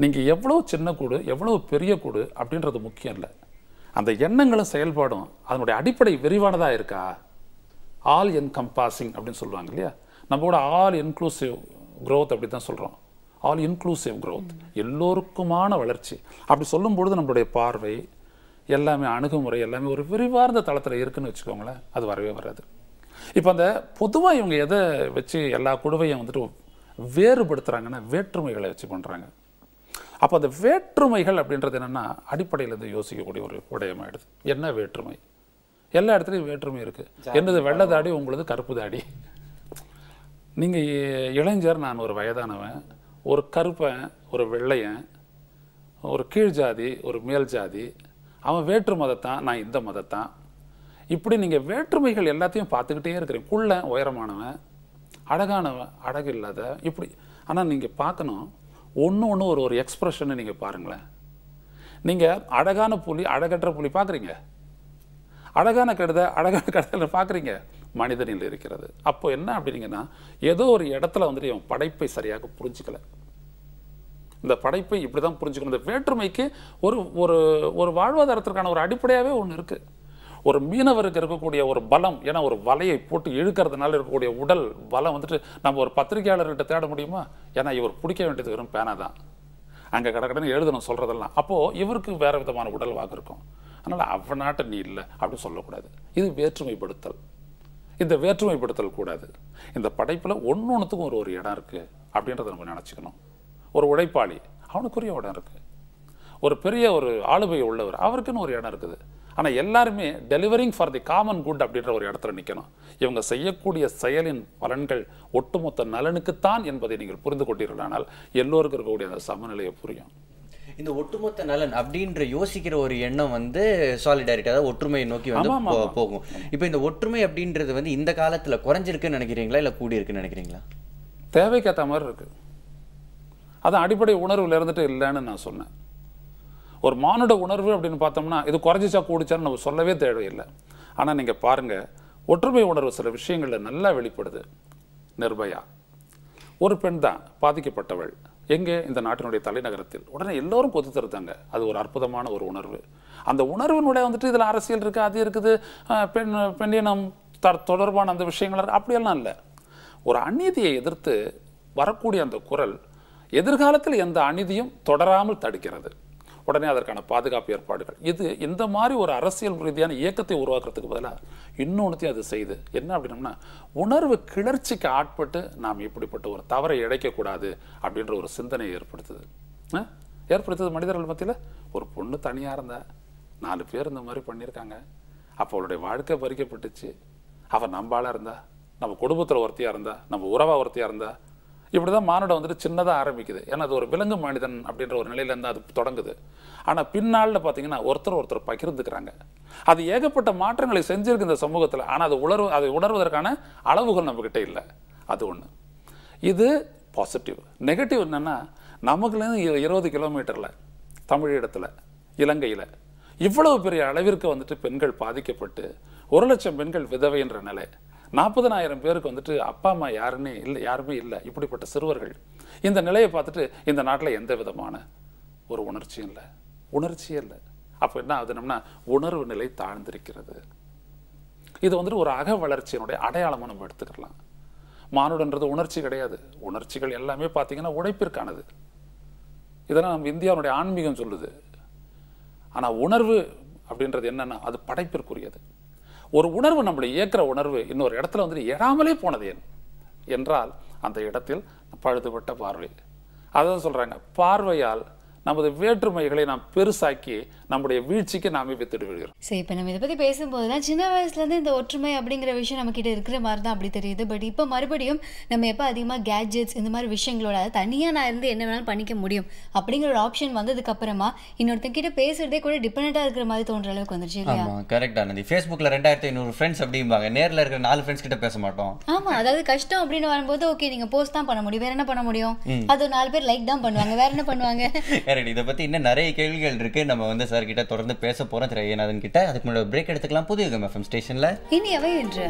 நீங்கள் எவ்வளோ சின்ன கூடு எவ்வளோ பெரிய கூடு அப்படின்றது முக்கியம் இல்லை. அந்த எண்ணங்களும் செயல்பாடும் அதனுடைய அடிப்படை விரிவானதாக இருக்கா? ஆல் என்கம்பாசிங் அப்படின்னு சொல்லுவாங்க இல்லையா? நம்மளோட ஆல் இன்க்ளூசிவ் க்ரோத் அப்படி தான் சொல்கிறோம் ஆல் இன்க்ளூசிவ் growth. எல்லோருக்குமான வளர்ச்சி. அப்படி சொல்லும் பொழுது நம்மளுடைய பார்வை எல்லாமே அணுகுமுறை எல்லாமே ஒரு விரிவார்ந்த தளத்தில் இருக்குன்னு வச்சுக்கோங்களேன் அது வரவே வராது. இப்போ அந்த பொதுவாக இவங்க எதை வச்சு எல்லா குழுவையும் வந்துட்டு வேறுபடுத்துகிறாங்கன்னா வேற்றுமைகளை வச்சு பண்ணுறாங்க அப்போ அந்த வேற்றுமைகள் அப்படின்றது என்னென்னா அடிப்படையில் இருந்து யோசிக்கக்கூடிய ஒரு விடயமாயிடுது என்ன வேற்றுமை? எல்லா இடத்துலையும் வேற்றுமை இருக்குது என்னது வெள்ளை தாடி உங்களது கருப்பு தாடி? நீங்கள் இளைஞர் நான் ஒரு வயதானவன். ஒரு கருப்பன் ஒரு வெள்ளையன் ஒரு கீழ் ஜாதி ஒரு மேல் ஜாதி அவன் வேற்று மதத்தான் நான் இந்த மதத்தான். இப்படி நீங்கள் வேற்றுமைகள் எல்லாத்தையும் பார்த்துக்கிட்டே இருக்கிறீங்க. குள்ள உயரமானவன் அழகானவன் அழகு இல்லாத இப்படி. ஆனால் நீங்கள் பார்க்கணும் ஒன்று ஒன்று ஒரு ஒரு எக்ஸ்பிரஷனை நீங்கள் பாருங்களேன். நீங்கள் அழகான புலி அழகற்ற புலி பார்க்குறீங்க? அழகான கழுதை அழகான கழுதை பார்க்குறீங்க? மனிதனில் இருக்கிறது. அப்போ என்ன அப்படின்னீங்கன்னா ஏதோ ஒரு இடத்துல வந்துட்டு இவன் படைப்பை சரியாக புரிஞ்சுக்கல. இந்த படைப்பை இப்படி தான் புரிஞ்சுக்கணும். இந்த வேற்றுமைக்கு ஒரு ஒரு ஒரு வாழ்வாதாரத்திற்கான ஒரு அடிப்படையாகவே ஒன்று இருக்குது ஒரு மீனவருக்கு இருக்கக்கூடிய ஒரு பலம் ஏன்னா ஒரு வலையை போட்டு இழுக்கிறதுனால இருக்கக்கூடிய உடல் பலம் வந்துட்டு நம்ம ஒரு பத்திரிகையாளர்கிட்ட தேட முடியுமா? ஏன்னா இவர் பிடிக்க வேண்டியது வெறும் பேனா தான். அங்கே கடற்கடன் எழுதணும் சொல்கிறதெல்லாம் அப்போது இவருக்கு வேறு விதமான உடல் வாக்கு இருக்கும். அதனால் அவனாட்ட நீ இல்லை அப்படின்னு சொல்லக்கூடாது. இது வேற்றுமைப்படுத்தல். இந்த வேற்றுமைப்படுத்தல் கூடாது. இந்த படைப்பில் ஒன்று ஒன்றுத்துக்கும் ஒரு ஒரு இடம் இருக்குது அப்படின்றத நம்ம நினச்சிக்கணும். ஒரு உழைப்பாளி அவனுக்குரிய இடம் இருக்குது ஒரு பெரிய ஒரு ஆளுமை உள்ளவர் அவருக்குன்னு ஒரு இடம் இருக்குது. ஆனால் எல்லாருமே delivering for the common good அப்படின்ற ஒரு இடத்துல நிற்கணும் இவங்க செய்யக்கூடிய செயலின் பலன்கள் ஒட்டுமொத்த நலனுக்குத்தான் என்பதை நீங்கள் புரிந்து கொண்டீர்களானால் எல்லோருக்கும் இருக்கக்கூடிய அந்த சமநிலையை புரியும். இந்த ஒட்டுமொத்த நலன் அப்படின்ற யோசிக்கிற ஒரு எண்ணம் வந்து சாலிடாரிட்டி அதாவது ஒற்றுமையை நோக்கி வந்து. போகும். இப்போ இந்த ஒற்றுமை அப்படின்றது வந்து இந்த காலத்துல குறைஞ்சிருக்குன்னு நினைக்கிறீங்களா இல்ல கூடி இருக்குன்னு நினைக்கிறீங்களா? தேவைக்கேற்ற மாதிரி இருக்கு. அதான் அடிப்படை உணர்வுல இருந்துட்டு இல்லைன்னு நான் சொன்னேன். ஒரு மானுட உணர்வு அப்படின்னு பார்த்தோம்னா இது குறைஞ்சிச்சா கூடிச்சான்னு நம்ம சொல்லவே தேவையில்லை. ஆனால் நீங்கள் பாருங்க ஒற்றுமை உணர்வு சில விஷயங்களில் நல்லா வெளிப்படுது. நிர்பயா. ஒரு பெண் தான் பாதிக்கப்பட்டவள். எங்கே? இந்த நாட்டினுடைய தலைநகரத்தில். உடனே எல்லோரும் கொத்து தருத்தாங்க. அது ஒரு அற்புதமான ஒரு உணர்வு. அந்த உணர்வினுடைய வந்துட்டு இதில் அரசியல் இருக்குது அது இருக்குது. பெண் பெண்ணினம் த தொடர்பான அந்த விஷயங்கள் அப்படியெல்லாம் இல்லை. ஒரு அநீதியை எதிர்த்து வரக்கூடிய அந்த குரல் எதிர்காலத்தில் எந்த அநீதியும் தொடராமல் தடுக்கிறது. உடனே அதற்கான பாதுகாப்பு ஏற்பாடுகள். இது இந்த மாதிரி ஒரு அரசியல் ரீதியான இயக்கத்தை உருவாக்குறதுக்கு பதிலாக இன்னொன்றுத்தையும் அது செய்து என்ன அப்படின்னம்னா உணர்வு கிளர்ச்சிக்கு ஆட்பட்டு நாம் இப்படிப்பட்ட ஒரு தவறை இழைக்கக்கூடாது அப்படின்ற ஒரு சிந்தனையை ஏற்படுத்துது. ஆ? ஏற்படுத்துது மனிதர்கள் மத்தியில்? ஒரு பொண்ணு தனியாக இருந்தா நாலு பேர் இந்த மாதிரி பண்ணியிருக்காங்க. அப்போ அவளுடைய வாழ்க்கை பறிக்கப்பட்டுச்சு. அவள் நம்பாளாக இருந்தா நம்ம குடும்பத்தில் ஒருத்தியாக இருந்தா நம்ம உறவாக ஒருத்தியாக இருந்தா இப்படி தான் மானுடம் வந்துட்டு சின்னதாக ஆரம்பிக்குது. ஏன்னா அது ஒரு விலங்கு மனிதன் அப்படின்ற ஒரு நிலையிலேருந்து அது தொடங்குது. ஆனால் பின்னாளில் பார்த்தீங்கன்னா ஒருத்தர் ஒருத்தர் பகிர்ந்துக்கிறாங்க. அது ஏகப்பட்ட மாற்றங்களை செஞ்சிருக்கு இந்த சமூகத்தில். ஆனால் அது உணர்வு அதை உணர்வதற்கான அளவுகள் நம்மக்கிட்ட இல்லை. அது ஒன்று இது பாசிட்டிவ் நெகட்டிவ் என்னன்னா நமக்குலேருந்து இரு- இருபது கிலோமீட்டரில் தமிழீழத்தில் இலங்கையில் இவ்வளவு பெரிய அளவிற்கு வந்துட்டு பெண்கள் பாதிக்கப்பட்டு ஒரு லட்சம் பெண்கள் விதவை என்ற நிலை. நாற்பதனாயிரம் பேருக்கு வந்துட்டு அப்பா அம்மா யாருன்னே இல்லை யாருமே இல்லை. இப்படிப்பட்ட சிறுவர்கள் இந்த நிலையை பார்த்துட்டு இந்த நாட்டில் எந்த விதமான ஒரு உணர்ச்சியும் இல்லை. உணர்ச்சியே இல்லை. அப்போ என்ன ஆகுதுனம்னா உணர்வு நிலை தாழ்ந்திருக்கிறது. இது வந்துட்டு ஒரு அக வளர்ச்சியினுடைய அடையாளமாக நம்ம எடுத்துக்கலாம். மானுடன்றது உணர்ச்சி கிடையாது. உணர்ச்சிகள் எல்லாமே பார்த்தீங்கன்னா உழைப்பிற்கானது இதெல்லாம் நம்ம இந்தியாவுடைய ஆன்மீகம் சொல்லுது. ஆனால் உணர்வு அப்படின்றது என்னென்னா அது படைப்பிற்குரியது. ஒரு உணர்வு நம்மளை இயக்கிற உணர்வு இன்னொரு இடத்துல வந்துட்டு எழாமலே போனது ஏன்? என்றால் அந்த இடத்தில் பழுதுபட்ட பார்வை. அதான் சொல்கிறாங்க பார்வையால் நமது வேற்றுமைகளை நாம் பெருசாக்கி நம்முடைய வீழ்ச்சிக்கு நாமே வித்துட்டு விடுகிறோம். ஸோ இப்போ நம்ம இதை பற்றி பேசும்போது தான் சின்ன வயசுலேருந்து இந்த ஒற்றுமை அப்படிங்கிற விஷயம் நம்மக்கிட்ட இருக்கிற மாதிரி தான் அப்படி தெரியுது. பட் இப்போ மறுபடியும் நம்ம எப்போ அதிகமாக கேட்ஜெட்ஸ் இந்த மாதிரி விஷயங்களோட அதாவது தனியாக நான் இருந்து என்ன வேணாலும் பண்ணிக்க முடியும் அப்படிங்கிற ஒரு ஆப்ஷன் வந்ததுக்கு அப்புறமா இன்னொருத்தங்கிட்ட பேசுறதே கூட டிபெண்ட்டாக இருக்கிற மாதிரி தோன்ற அளவுக்கு வந்துருச்சு இல்லையா? ஆமா கரெக்ட் ஆனந்தி ஃபேஸ்புக்கில் ரெண்டாயிரத்தி ஐநூறு ஃப்ரெண்ட்ஸ் அப்படிம்பாங்க. நேர்ல இருக்கிற நாலு ஃப்ரெண்ட்ஸ் கிட்ட பேச மாட்டோம். ஆமா அதாவது கஷ்டம் அப்படின்னு வரும்போது ஓகே நீங்க போஸ்ட் தான் பண்ண முடியும். வேற என்ன பண்ண முடியும்? அது ஒரு நாலு பேர் லைக் தான் பண்ணுவாங்க. வேற என்ன பண்ணுவாங்க? கரெக்ட் இதை பற்றி இன்னும் நிறைய கேள்விகள் இருக்கு. நம்ம வந்து சார் கிட்ட தொடர்ந்து பேச போறோம். திரு ஐயநாதன் கிட்ட. அதுக்கு முன்னாடி பிரேக் எடுத்துக்கலாம். புதிய எஃப்எம் ஸ்டேஷன்ல இனி அவை என்று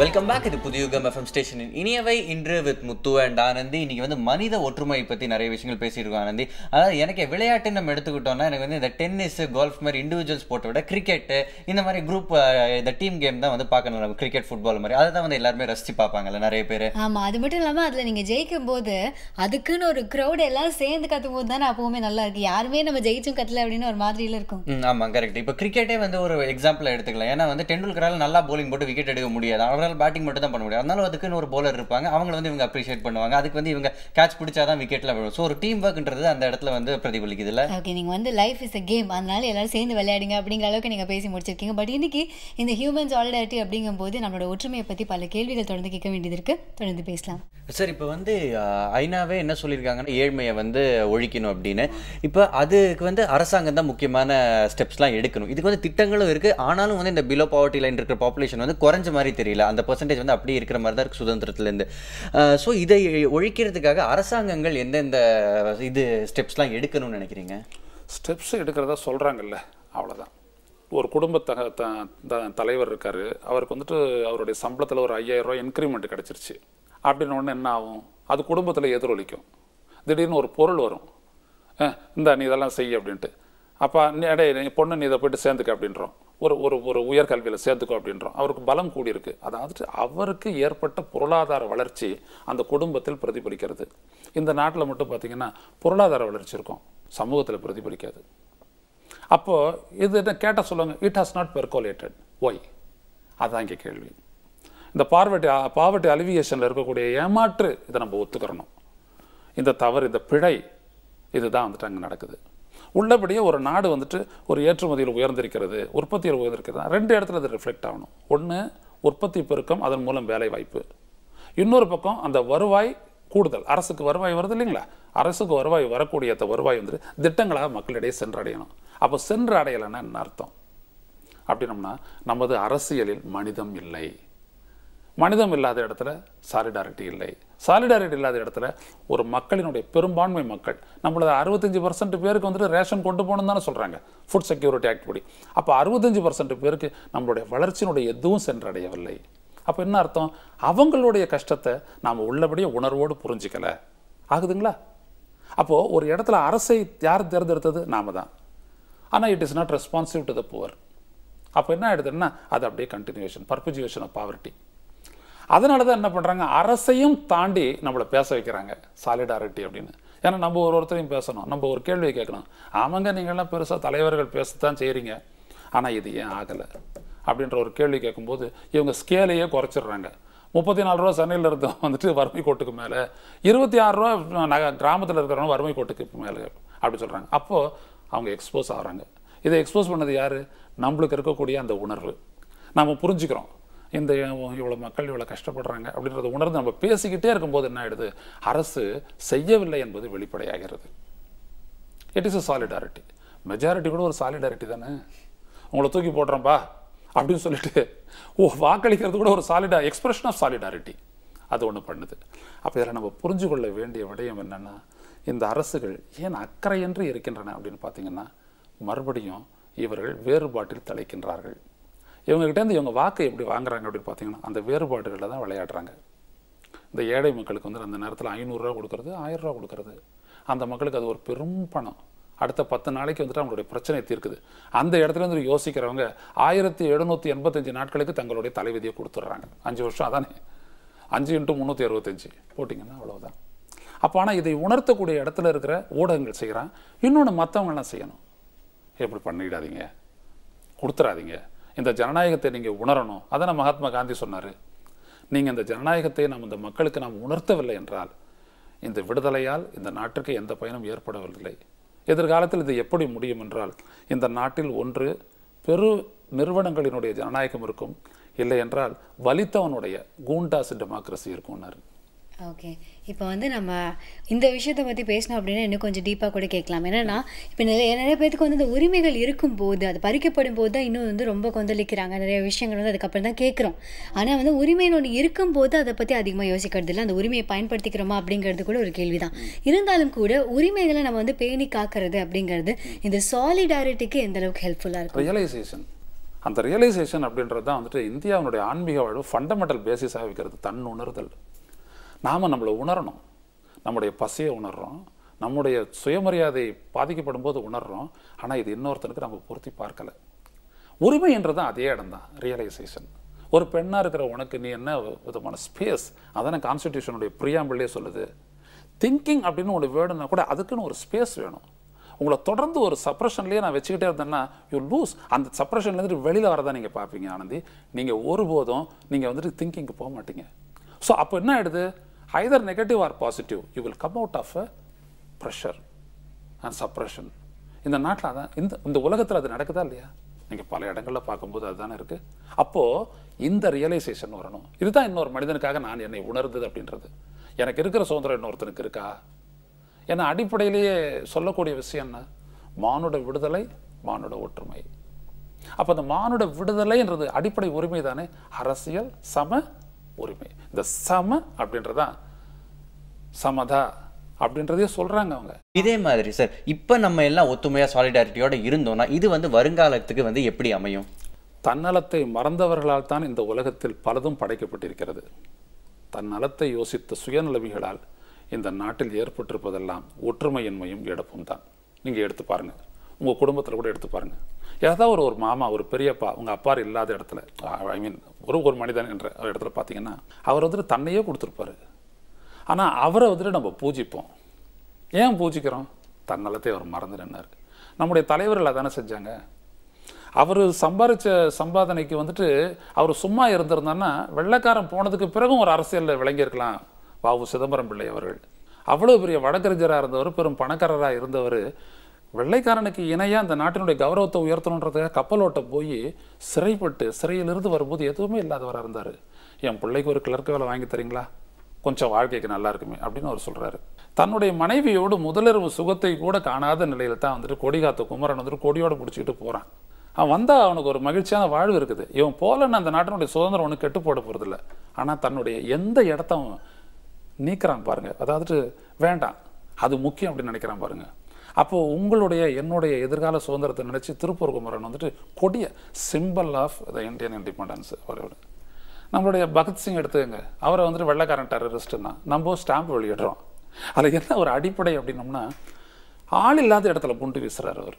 வெல்கம் பேக் இது புதிய யுகம் எஃப்எம் ஸ்டேஷனின் இனியவை. இன்று வித் முத்து அண்ட் ஆனந்தி. இன்னைக்கு வந்து மனித ஒற்றுமையை பத்தி நிறைய விஷயங்கள் பேசியிருக்கோம் ஆனந்தி. அதாவது எனக்கு விளையாட்டு நம்ம எடுத்துக்கிட்டோம்னா எனக்கு வந்து இந்த டென்னிஸ் கோல்ஃப் மாதிரி இண்டிவிஜுவல் ஸ்போர்ட்டை விட கிரிக்கெட் இந்த மாதிரி குரூப் இந்த டீம் கேம் தான் வந்து பார்க்கணும். கிரிக்கெட் ஃபுட்பால் மாதிரி. அதை தான் வந்து எல்லாருமே ரசிச்சு பார்ப்பாங்கல்ல நிறைய பேர். ஆமா அது மட்டும் இல்லாம அதுல நீங்க ஜெயிக்கும் போது அதுக்குன்னு ஒரு க்ரௌட் எல்லாரும் சேர்ந்து கத்தும் போது தானே அப்பவுமே நல்லா இருக்கு. யாருமே நம்ம ஜெயிச்சும் கத்தல அப்படின்னு ஒரு மாதிரியில இருக்கும். ம், ஆமா கரெக்ட் இப்போ கிரிக்கெட்டே வந்து ஒரு எக்ஸாம்பிள் எடுத்துக்கலாம். ஏன்னா வந்து டெண்டுல்கரால் நல்லா bowling போட்டு விக்கெட் எடுக்க முடியாது. அவரால் பேட்டிங் மட்டும் தான் பண்ண முடியும். அதனால அதுக்குன்னு ஒரு bowler இருப்பாங்க. அவங்கள வந்து இவங்க அப்ரிஷியேட் பண்ணுவாங்க. அதுக்கு வந்து இவங்க கேட்ச் பிடிச்சாதான் விக்கெட்ல விழும். ஸோ ஒரு டீம் ஒர்க்ன்றது அந்த இடத்துல வந்து பிரதிபலிக்குது இல்ல ஓகே நீங்க வந்து லைஃப் இஸ் a கேம் அதனால எல்லாரும் சேர்ந்து விளையாடுங்க அப்படிங்கிற அளவுக்கு நீங்க பேசி முடிச்சிருக்கீங்க. பட் இன்னைக்கு இந்த ஹியூமன் சாலிடாரிட்டி அப்படிங்கும்போது நம்மளோட ஒற்றுமையை பத்தி பல கேள்விகள் தொடர்ந்து கேட்க வேண்டியது இருக்கு. தொடர்ந்து பேசலாம். சார் இப்போ வந்து ஐநாவே என்ன சொல்லியிருக்காங்கன்னா ஏழ்மையை வந்து ஒழிக்கணும் அப்படின்னு. இப்போ அதுக்கு வந்து அரசாங்கம் தான் முக்கியமான ஸ்டெப்ஸ்லாம் எடுக்கணும். இதுக்கு வந்து திட்டங்களும் இருக்கு. ஆனாலும் வந்து இந்த பிலோ பாவர்ட்டி லைன் இருக்கிற பாப்புலேஷன் வந்து குறைஞ்ச மாதிரி தெரியல. அந்த பர்சன்டேஜ் வந்து அப்படியே இருக்கிற மாதிரி தான் இருக்குது சுதந்திரத்துலேருந்து. ஸோ இதை ஒழிக்கிறதுக்காக அரசாங்கங்கள் எந்தெந்த இது ஸ்டெப்ஸ்லாம் எடுக்கணும்னு நினைக்கிறீங்க? ஸ்டெப்ஸ் எடுக்கிறதா சொல்கிறாங்கல்ல அவ்வளோதான் ஒரு குடும்ப த த- தலைவர் இருக்கார் அவருக்கு வந்துட்டு அவருடைய சம்பளத்தில் ஒரு ஐயாயிரம் இன்க்ரிமெண்ட் கிடச்சிருச்சு. அப்படின்னு என்ன ஆகும்? அது குடும்பத்தில் எதிரொலிக்கும். திடீர்னு ஒரு பொருள் வரும். இந்த இந்தா நீ இதெல்லாம் செய் அப்படின்ட்டு. அப்போ நீ அடே பொண்ணு நீ இதை போயிட்டு சேர்ந்துக்க அப்படின்றோம். ஒரு ஒரு ஒரு உயர்கல்வியில் சேர்த்துக்கோ அப்படின்றோம். அவருக்கு பலம் கூடியிருக்கு. அதாவது அவருக்கு ஏற்பட்ட பொருளாதார வளர்ச்சி அந்த குடும்பத்தில் பிரதிபலிக்கிறது. இந்த நாட்டில் மட்டும் பார்த்தீங்கன்னா பொருளாதார வளர்ச்சி இருக்கும். சமூகத்தில் பிரதிபலிக்காது. அப்போது இது என்ன கேட்டால் சொல்லுவாங்க it has not percolated why அதான் இங்கே கேள்வி. இந்த பார்வட்டி பாவர்ட்டி அலிவியேஷனில் இருக்கக்கூடிய ஏமாற்று இதை நம்ம ஒத்துக்கிறணும். இந்த தவறு இந்த பிழை இதுதான் வந்துட்டு அங்கே நடக்குது. உள்ளபடியே ஒரு நாடு வந்துட்டு ஒரு ஏற்றுமதியில் உயர்ந்திருக்கிறது உற்பத்தியில் உயர்ந்திருக்கிறது? ரெண்டு இடத்துல அது ரிஃப்ளெக்ட் ஆகணும். ஒன்று உற்பத்தி பெருக்கம் அதன் மூலம் வேலை வாய்ப்பு இன்னொரு பக்கம் அந்த வருவாய் கூடுதல். அரசுக்கு வருவாய் வருது இல்லைங்களா? அரசுக்கு வருவாய் வரக்கூடிய அந்த வருவாய் வந்துட்டு திட்டங்களாக மக்களிடையே சென்றடையணும். அப்போ சென்று அடையலைன்னா என்ன அர்த்தம்? அப்படின்னம்னா நமது அரசியலில் மனிதம் இல்லை. மனிதம் இல்லாத இடத்துல சாலிடாரிட்டி இல்லை. சாலிடாரிட்டி இல்லாத இடத்துல ஒரு மக்களினுடைய பெரும்பான்மை மக்கள் நம்மளது அறுபத்தஞ்சு பர்சன்ட் பேருக்கு வந்துட்டு ரேஷன் கொண்டு போகணும்னு தானே சொல்கிறாங்க ஃபுட் செக்யூரிட்டி ஆக்ட் படி. அப்போ அறுபத்தஞ்சு பர்சன்ட் பேருக்கு நம்மளுடைய வளர்ச்சியினுடைய எதுவும் சென்றடையவில்லை. அப்போ என்ன அர்த்தம்? அவங்களுடைய கஷ்டத்தை நாம் உள்ளபடியே உணர்வோடு புரிஞ்சிக்கலை. ஆகுதுங்களா? அப்போது ஒரு இடத்துல அரசை யார் தேர்ந்தெடுத்தது? நாம தான். ஆனால் it is not responsive to the poor அப்போ என்ன ஆகிடுதுன்னா அது அப்படியே கண்டினியூஷன் பர்பஜுவேஷன் ஆஃப் பாவர்ட்டி அதனால தான் என்ன பண்ணுறாங்க அரசையும் தாண்டி நம்மளை பேச வைக்கிறாங்க. சாலிடாரிட்டி அப்படின்னு. ஏன்னா நம்ம ஒரு ஒருத்தரையும் பேசணும். நம்ம ஒரு கேள்வியை கேட்கணும். ஆமாங்க நீங்கள்லாம் பெருசாக தலைவர்கள் பேசத்தான் செய்கிறீங்க ஆனால் இது ஏன் ஆகலை? அப்படின்ற ஒரு கேள்வி கேட்கும்போது இவங்க ஸ்கேலையே குறைச்சிடுறாங்க. முப்பத்தி நாலு ரூபா சென்னையில் இருந்தவன் வந்துட்டு வறுமை கோட்டுக்கு மேலே இருபத்தி ஆறு ரூபா நக கிராமத்தில் இருக்கிறவங்க வறுமை கோட்டுக்கு மேலே அப்படி சொல்கிறாங்க அப்போது அவங்க எக்ஸ்போஸ் ஆகிறாங்க. இதை எக்ஸ்போஸ் பண்ணது யார்? நம்மளுக்கு இருக்கக்கூடிய அந்த உணர்வு. நம்ம புரிஞ்சுக்கிறோம். இந்த இவ்வளோ மக்கள் இவ்வளோ கஷ்டப்படுறாங்க அப்படின்றத உணர்ந்து நம்ம பேசிக்கிட்டே இருக்கும்போது என்ன ஆயிடுது? அரசு செய்யவில்லை என்பது வெளிப்படையாகிறது. It is a solidarity majority கூட ஒரு சாலிடாரிட்டி தானே? உங்களை தூக்கி போடுறேன்ப்பா அப்படின்னு சொல்லிட்டு ஓ வாக்களிக்கிறது கூட ஒரு சாலிடா எக்ஸ்பிரஷன் ஆஃப் சாலிடாரிட்டி அது ஒன்று பண்ணுது. அப்போ இதில் நம்ம புரிஞ்சு கொள்ள வேண்டிய விடயம் என்னென்னா இந்த அரசுகள் ஏன் அக்கறையின்றி இருக்கின்றன அப்படின்னு பார்த்தீங்கன்னா மறுபடியும் இவர்கள் வேறுபாட்டில் தலைக்கின்றார்கள். இவங்ககிட்டேருந்து இவங்க வாக்கை எப்படி வாங்குறாங்க அப்படின்னு பார்த்தீங்கன்னா அந்த வேறுபாடுகளில் தான் விளையாடுறாங்க. இந்த ஏழை மக்களுக்கு வந்து அந்த நேரத்தில் ஐநூறுரூவா கொடுக்குறது ஆயிரம் ரூபா அந்த மக்களுக்கு அது ஒரு பெரும் பணம். அடுத்த பத்து நாளைக்கு வந்துட்டு அவங்களுடைய பிரச்சனை தீர்க்குது. அந்த இடத்துல இருந்து யோசிக்கிறவங்க ஆயிரத்தி எழுநூற்றி எண்பத்தஞ்சு நாட்களுக்கு தங்களுடைய தலைவிதியை கொடுத்துட்றாங்க. அஞ்சு வருஷம் அதானே? அஞ்சு இன்ட்டு முந்நூற்றி அறுபத்தஞ்சு. போட்டிங்கன்னா அவ்வளோதான் அப்போ ஆனால் இதை உணர்த்தக்கூடிய இடத்துல இருக்கிற ஊடகங்கள் செய்கிறான் இன்னொன்று மற்றவங்களாம் செய்யணும். எப்படி பண்ணிடாதீங்க. கொடுத்துறாதீங்க. இந்த ஜனநாயகத்தை நீங்கள் உணரணும். அதை நம்ம மகாத்மா காந்தி சொன்னார். நீங்கள் இந்த ஜனநாயகத்தை நாம் இந்த மக்களுக்கு நாம் உணர்த்தவில்லை என்றால் இந்த விடுதலையால் இந்த நாட்டிற்கு எந்த பயனும் ஏற்படவில்லை. எதிர்காலத்தில் இது எப்படி முடியும் என்றால் இந்த நாட்டில் ஒன்று பெரு நிறுவனங்களினுடைய ஜனநாயகம் இருக்கும். இல்லை என்றால் வலித்தவனுடைய கூண்டாஸ் டெமோக்ரஸி இருக்கும்னாரு ஓகே இப்போ வந்து நம்ம இந்த விஷயத்தை பற்றி பேசணும் அப்படின்னா இன்னும் கொஞ்சம் டீப்பாக கூட கேட்கலாம். என்னென்னா இப்போ நிறைய நிறைய பேருக்கு வந்து இந்த உரிமைகள் இருக்கும்போது அது பறிக்கப்படும் போது தான் இன்னும் வந்து ரொம்ப கொந்தளிக்கிறாங்க. நிறைய விஷயங்கள் வந்து அதுக்கப்புறம் தான் கேட்குறோம். ஆனால் வந்து உரிமைன்னு ஒன்று இருக்கும்போது அதை பற்றி அதிகமாக யோசிக்கிறது இல்லை அந்த உரிமையை பயன்படுத்திக்கிறோமா அப்படிங்கிறது கூட ஒரு கேள்வி தான். இருந்தாலும் கூட உரிமைகளை நம்ம வந்து பேணி காக்கிறது அப்படிங்கிறது இந்த சாலிடாரிட்டிக்கு எந்த அளவுக்கு ஹெல்ப்ஃபுல்லாக இருக்கும்? ரியலைசேஷன் அந்த ரியலைசேஷன் அப்படின்றது தான் வந்துட்டு இந்தியாவினுடைய ஆன்மீக வாழ்வு ஃபண்டமெண்டல் பேசிஸாக வைக்கிறது. தன் உணர்தல் நாம் நம்மளை உணரணும். நம்முடைய பசியை உணர்றோம். நம்முடைய சுயமரியாதை பாதிக்கப்படும் போது உணர்றோம். ஆனால் இது இன்னொருத்தனுக்கு நம்ம பொருத்தி பார்க்கல. உரிமைன்றது அதே இடம் தான் ரியலைசேஷன் ஒரு பெண்ணாக இருக்கிற உனக்கு நீ என்ன விதமான ஸ்பேஸ் அதான கான்ஸ்டியூஷனுடைய பிரியாம்பிளே சொல்லுது. திங்கிங் அப்படின்னு ஒன்று வேணும்னா கூட அதுக்குன்னு ஒரு ஸ்பேஸ் வேணும். உங்களை தொடர்ந்து ஒரு சப்ரஷன்லேயே நான் வச்சுக்கிட்டே இருந்தேன்னா யூ லூஸ் அந்த சப்ரஷன்லேருந்து வெளியில் வரதான் நீங்கள் பார்ப்பீங்க ஆனந்தி. நீங்கள் ஒருபோதும் நீங்கள் வந்துட்டு திங்கிங்க்கு போக மாட்டீங்க. ஸோ அப்போ என்ன ஆகிடுது either negative or positive you will come out of a pressure and suppression இந்த நாட்டில் அதான் இந்த இந்த உலகத்தில் அது நடக்குதா இல்லையா? நீங்கள் பல இடங்களில் பார்க்கும்போது அதுதானே இருக்குது அப்போது இந்த ரியலைசேஷன் வரணும். இதுதான் இன்னொரு மனிதனுக்காக நான் என்னை உணர்ந்தது அப்படின்றது. எனக்கு இருக்கிற சுதந்திரம் இன்னொருத்தனுக்கு இருக்கா? ஏன்னா அடிப்படையிலேயே சொல்லக்கூடிய விஷயம் என்ன? மானுட விடுதலை மானுட ஒற்றுமை. அப்போ அந்த மானுட விடுதலைன்றது அடிப்படை உரிமை தானே அரசியல் சம உரிமை. இந்த சம அப்படின்றதான் சமதா அப்படின்றதே சொல்றாங்க அவங்க. இதே மாதிரி சார் இப்போ நம்ம எல்லாம் ஒத்துமையா சாலிடாரிட்டியோட இருந்தோம்னா இது வந்து வருங்காலத்துக்கு வந்து எப்படி அமையும்? தன்னலத்தை மறந்தவர்களால் தான் இந்த உலகத்தில் பலதும் படைக்கப்பட்டிருக்கிறது. தன்னலத்தை யோசித்த சுயநலவிகளால் இந்த நாட்டில் ஏற்பட்டிருப்பதெல்லாம் ஒற்றுமையின்மையும் இழப்பும் தான். நீங்கள் எடுத்து பாருங்க. உங்கள் குடும்பத்தில் கூட எடுத்து பாருங்க. ஏதாவது ஒரு ஒரு மாமா ஒரு பெரியப்பா உங்கள் அப்பா இல்லாத இடத்துல ஐ மீன் ஒரு ஒரு மனிதன் என்ற இடத்துல பார்த்தீங்கன்னா அவர் வந்துட்டு தன்னையே கொடுத்துருப்பாரு. ஆனால் அவரை வந்துட்டு நம்ம பூஜிப்போம். ஏன் பூஜிக்கிறோம்? தன்னலத்தை அவர் மறந்துடுனார். நம்முடைய தலைவர்கள் அதானே செஞ்சாங்க. அவர் சம்பாதிச்ச சம்பாதனைக்கு வந்துட்டு அவர் சும்மா இருந்திருந்தான்னா வெள்ளைக்காரன் போனதுக்கு பிறகும் ஒரு அரசியலில் விளங்கியிருக்கலாம். வாவு சிதம்பரம் பிள்ளை அவர்கள். அவ்வளோ பெரிய வழக்கறிஞராக இருந்தவர் பெரும் பணக்காரராக இருந்தவர். வெள்ளைக்காரனுக்கு இணையாக அந்த நாட்டினுடைய கௌரவத்தை உயர்த்தணுன்றதுக்காக கப்பலோட்ட போய் சிறைப்பட்டு சிறையிலிருந்து வரும்போது எதுவுமே இல்லாதவராக இருந்தார். என் பிள்ளைக்கு ஒரு கிளர்க்கு வேலை வாங்கி தரீங்களா? கொஞ்சம் வாழ்க்கைக்கு நல்லா இருக்குமே அப்படின்னு அவர் சொல்கிறாரு தன்னுடைய மனைவியோடு முதலிரவு சுகத்தை கூட காணாத நிலையில் தான் வந்துட்டு கொடிகாத்த குமரன் வந்துட்டு கொடியோடு பிடிச்சிக்கிட்டு போகிறான் அவன் வந்தால் அவனுக்கு ஒரு மகிழ்ச்சியான வாழ்வு இருக்குது. இவன் போலன்னு அந்த நாட்டினுடைய சுதந்திரம் ஒன்று கெட்டு போட போகிறதில்ல ஆனால் தன்னுடைய எந்த இடத்த அவன் நீக்கிறான் பாருங்கள் அதாவது வேண்டாம். அது முக்கியம் அப்படின்னு நினைக்கிறான் பாருங்கள் அப்போ உங்களுடைய என்னுடைய எதிர்கால சுதந்திரத்தை நினைச்சு திருப்பூர் குமரன் வந்துட்டு கொடிய symbol of the Indian independence அவரோட. நம்மளுடைய பகத்சிங் எடுத்துக்கங்க. அவரை வந்துட்டு வெள்ளைக்காரன் டெரரிஸ்ட்னா நம்ம ஸ்டாம்ப் வெளியிடுறோம். அதில் என்ன ஒரு அடிப்படை அப்படின்னோம்னா ஆள் இல்லாத இடத்துல குண்டு வீசுறாரு அவர்.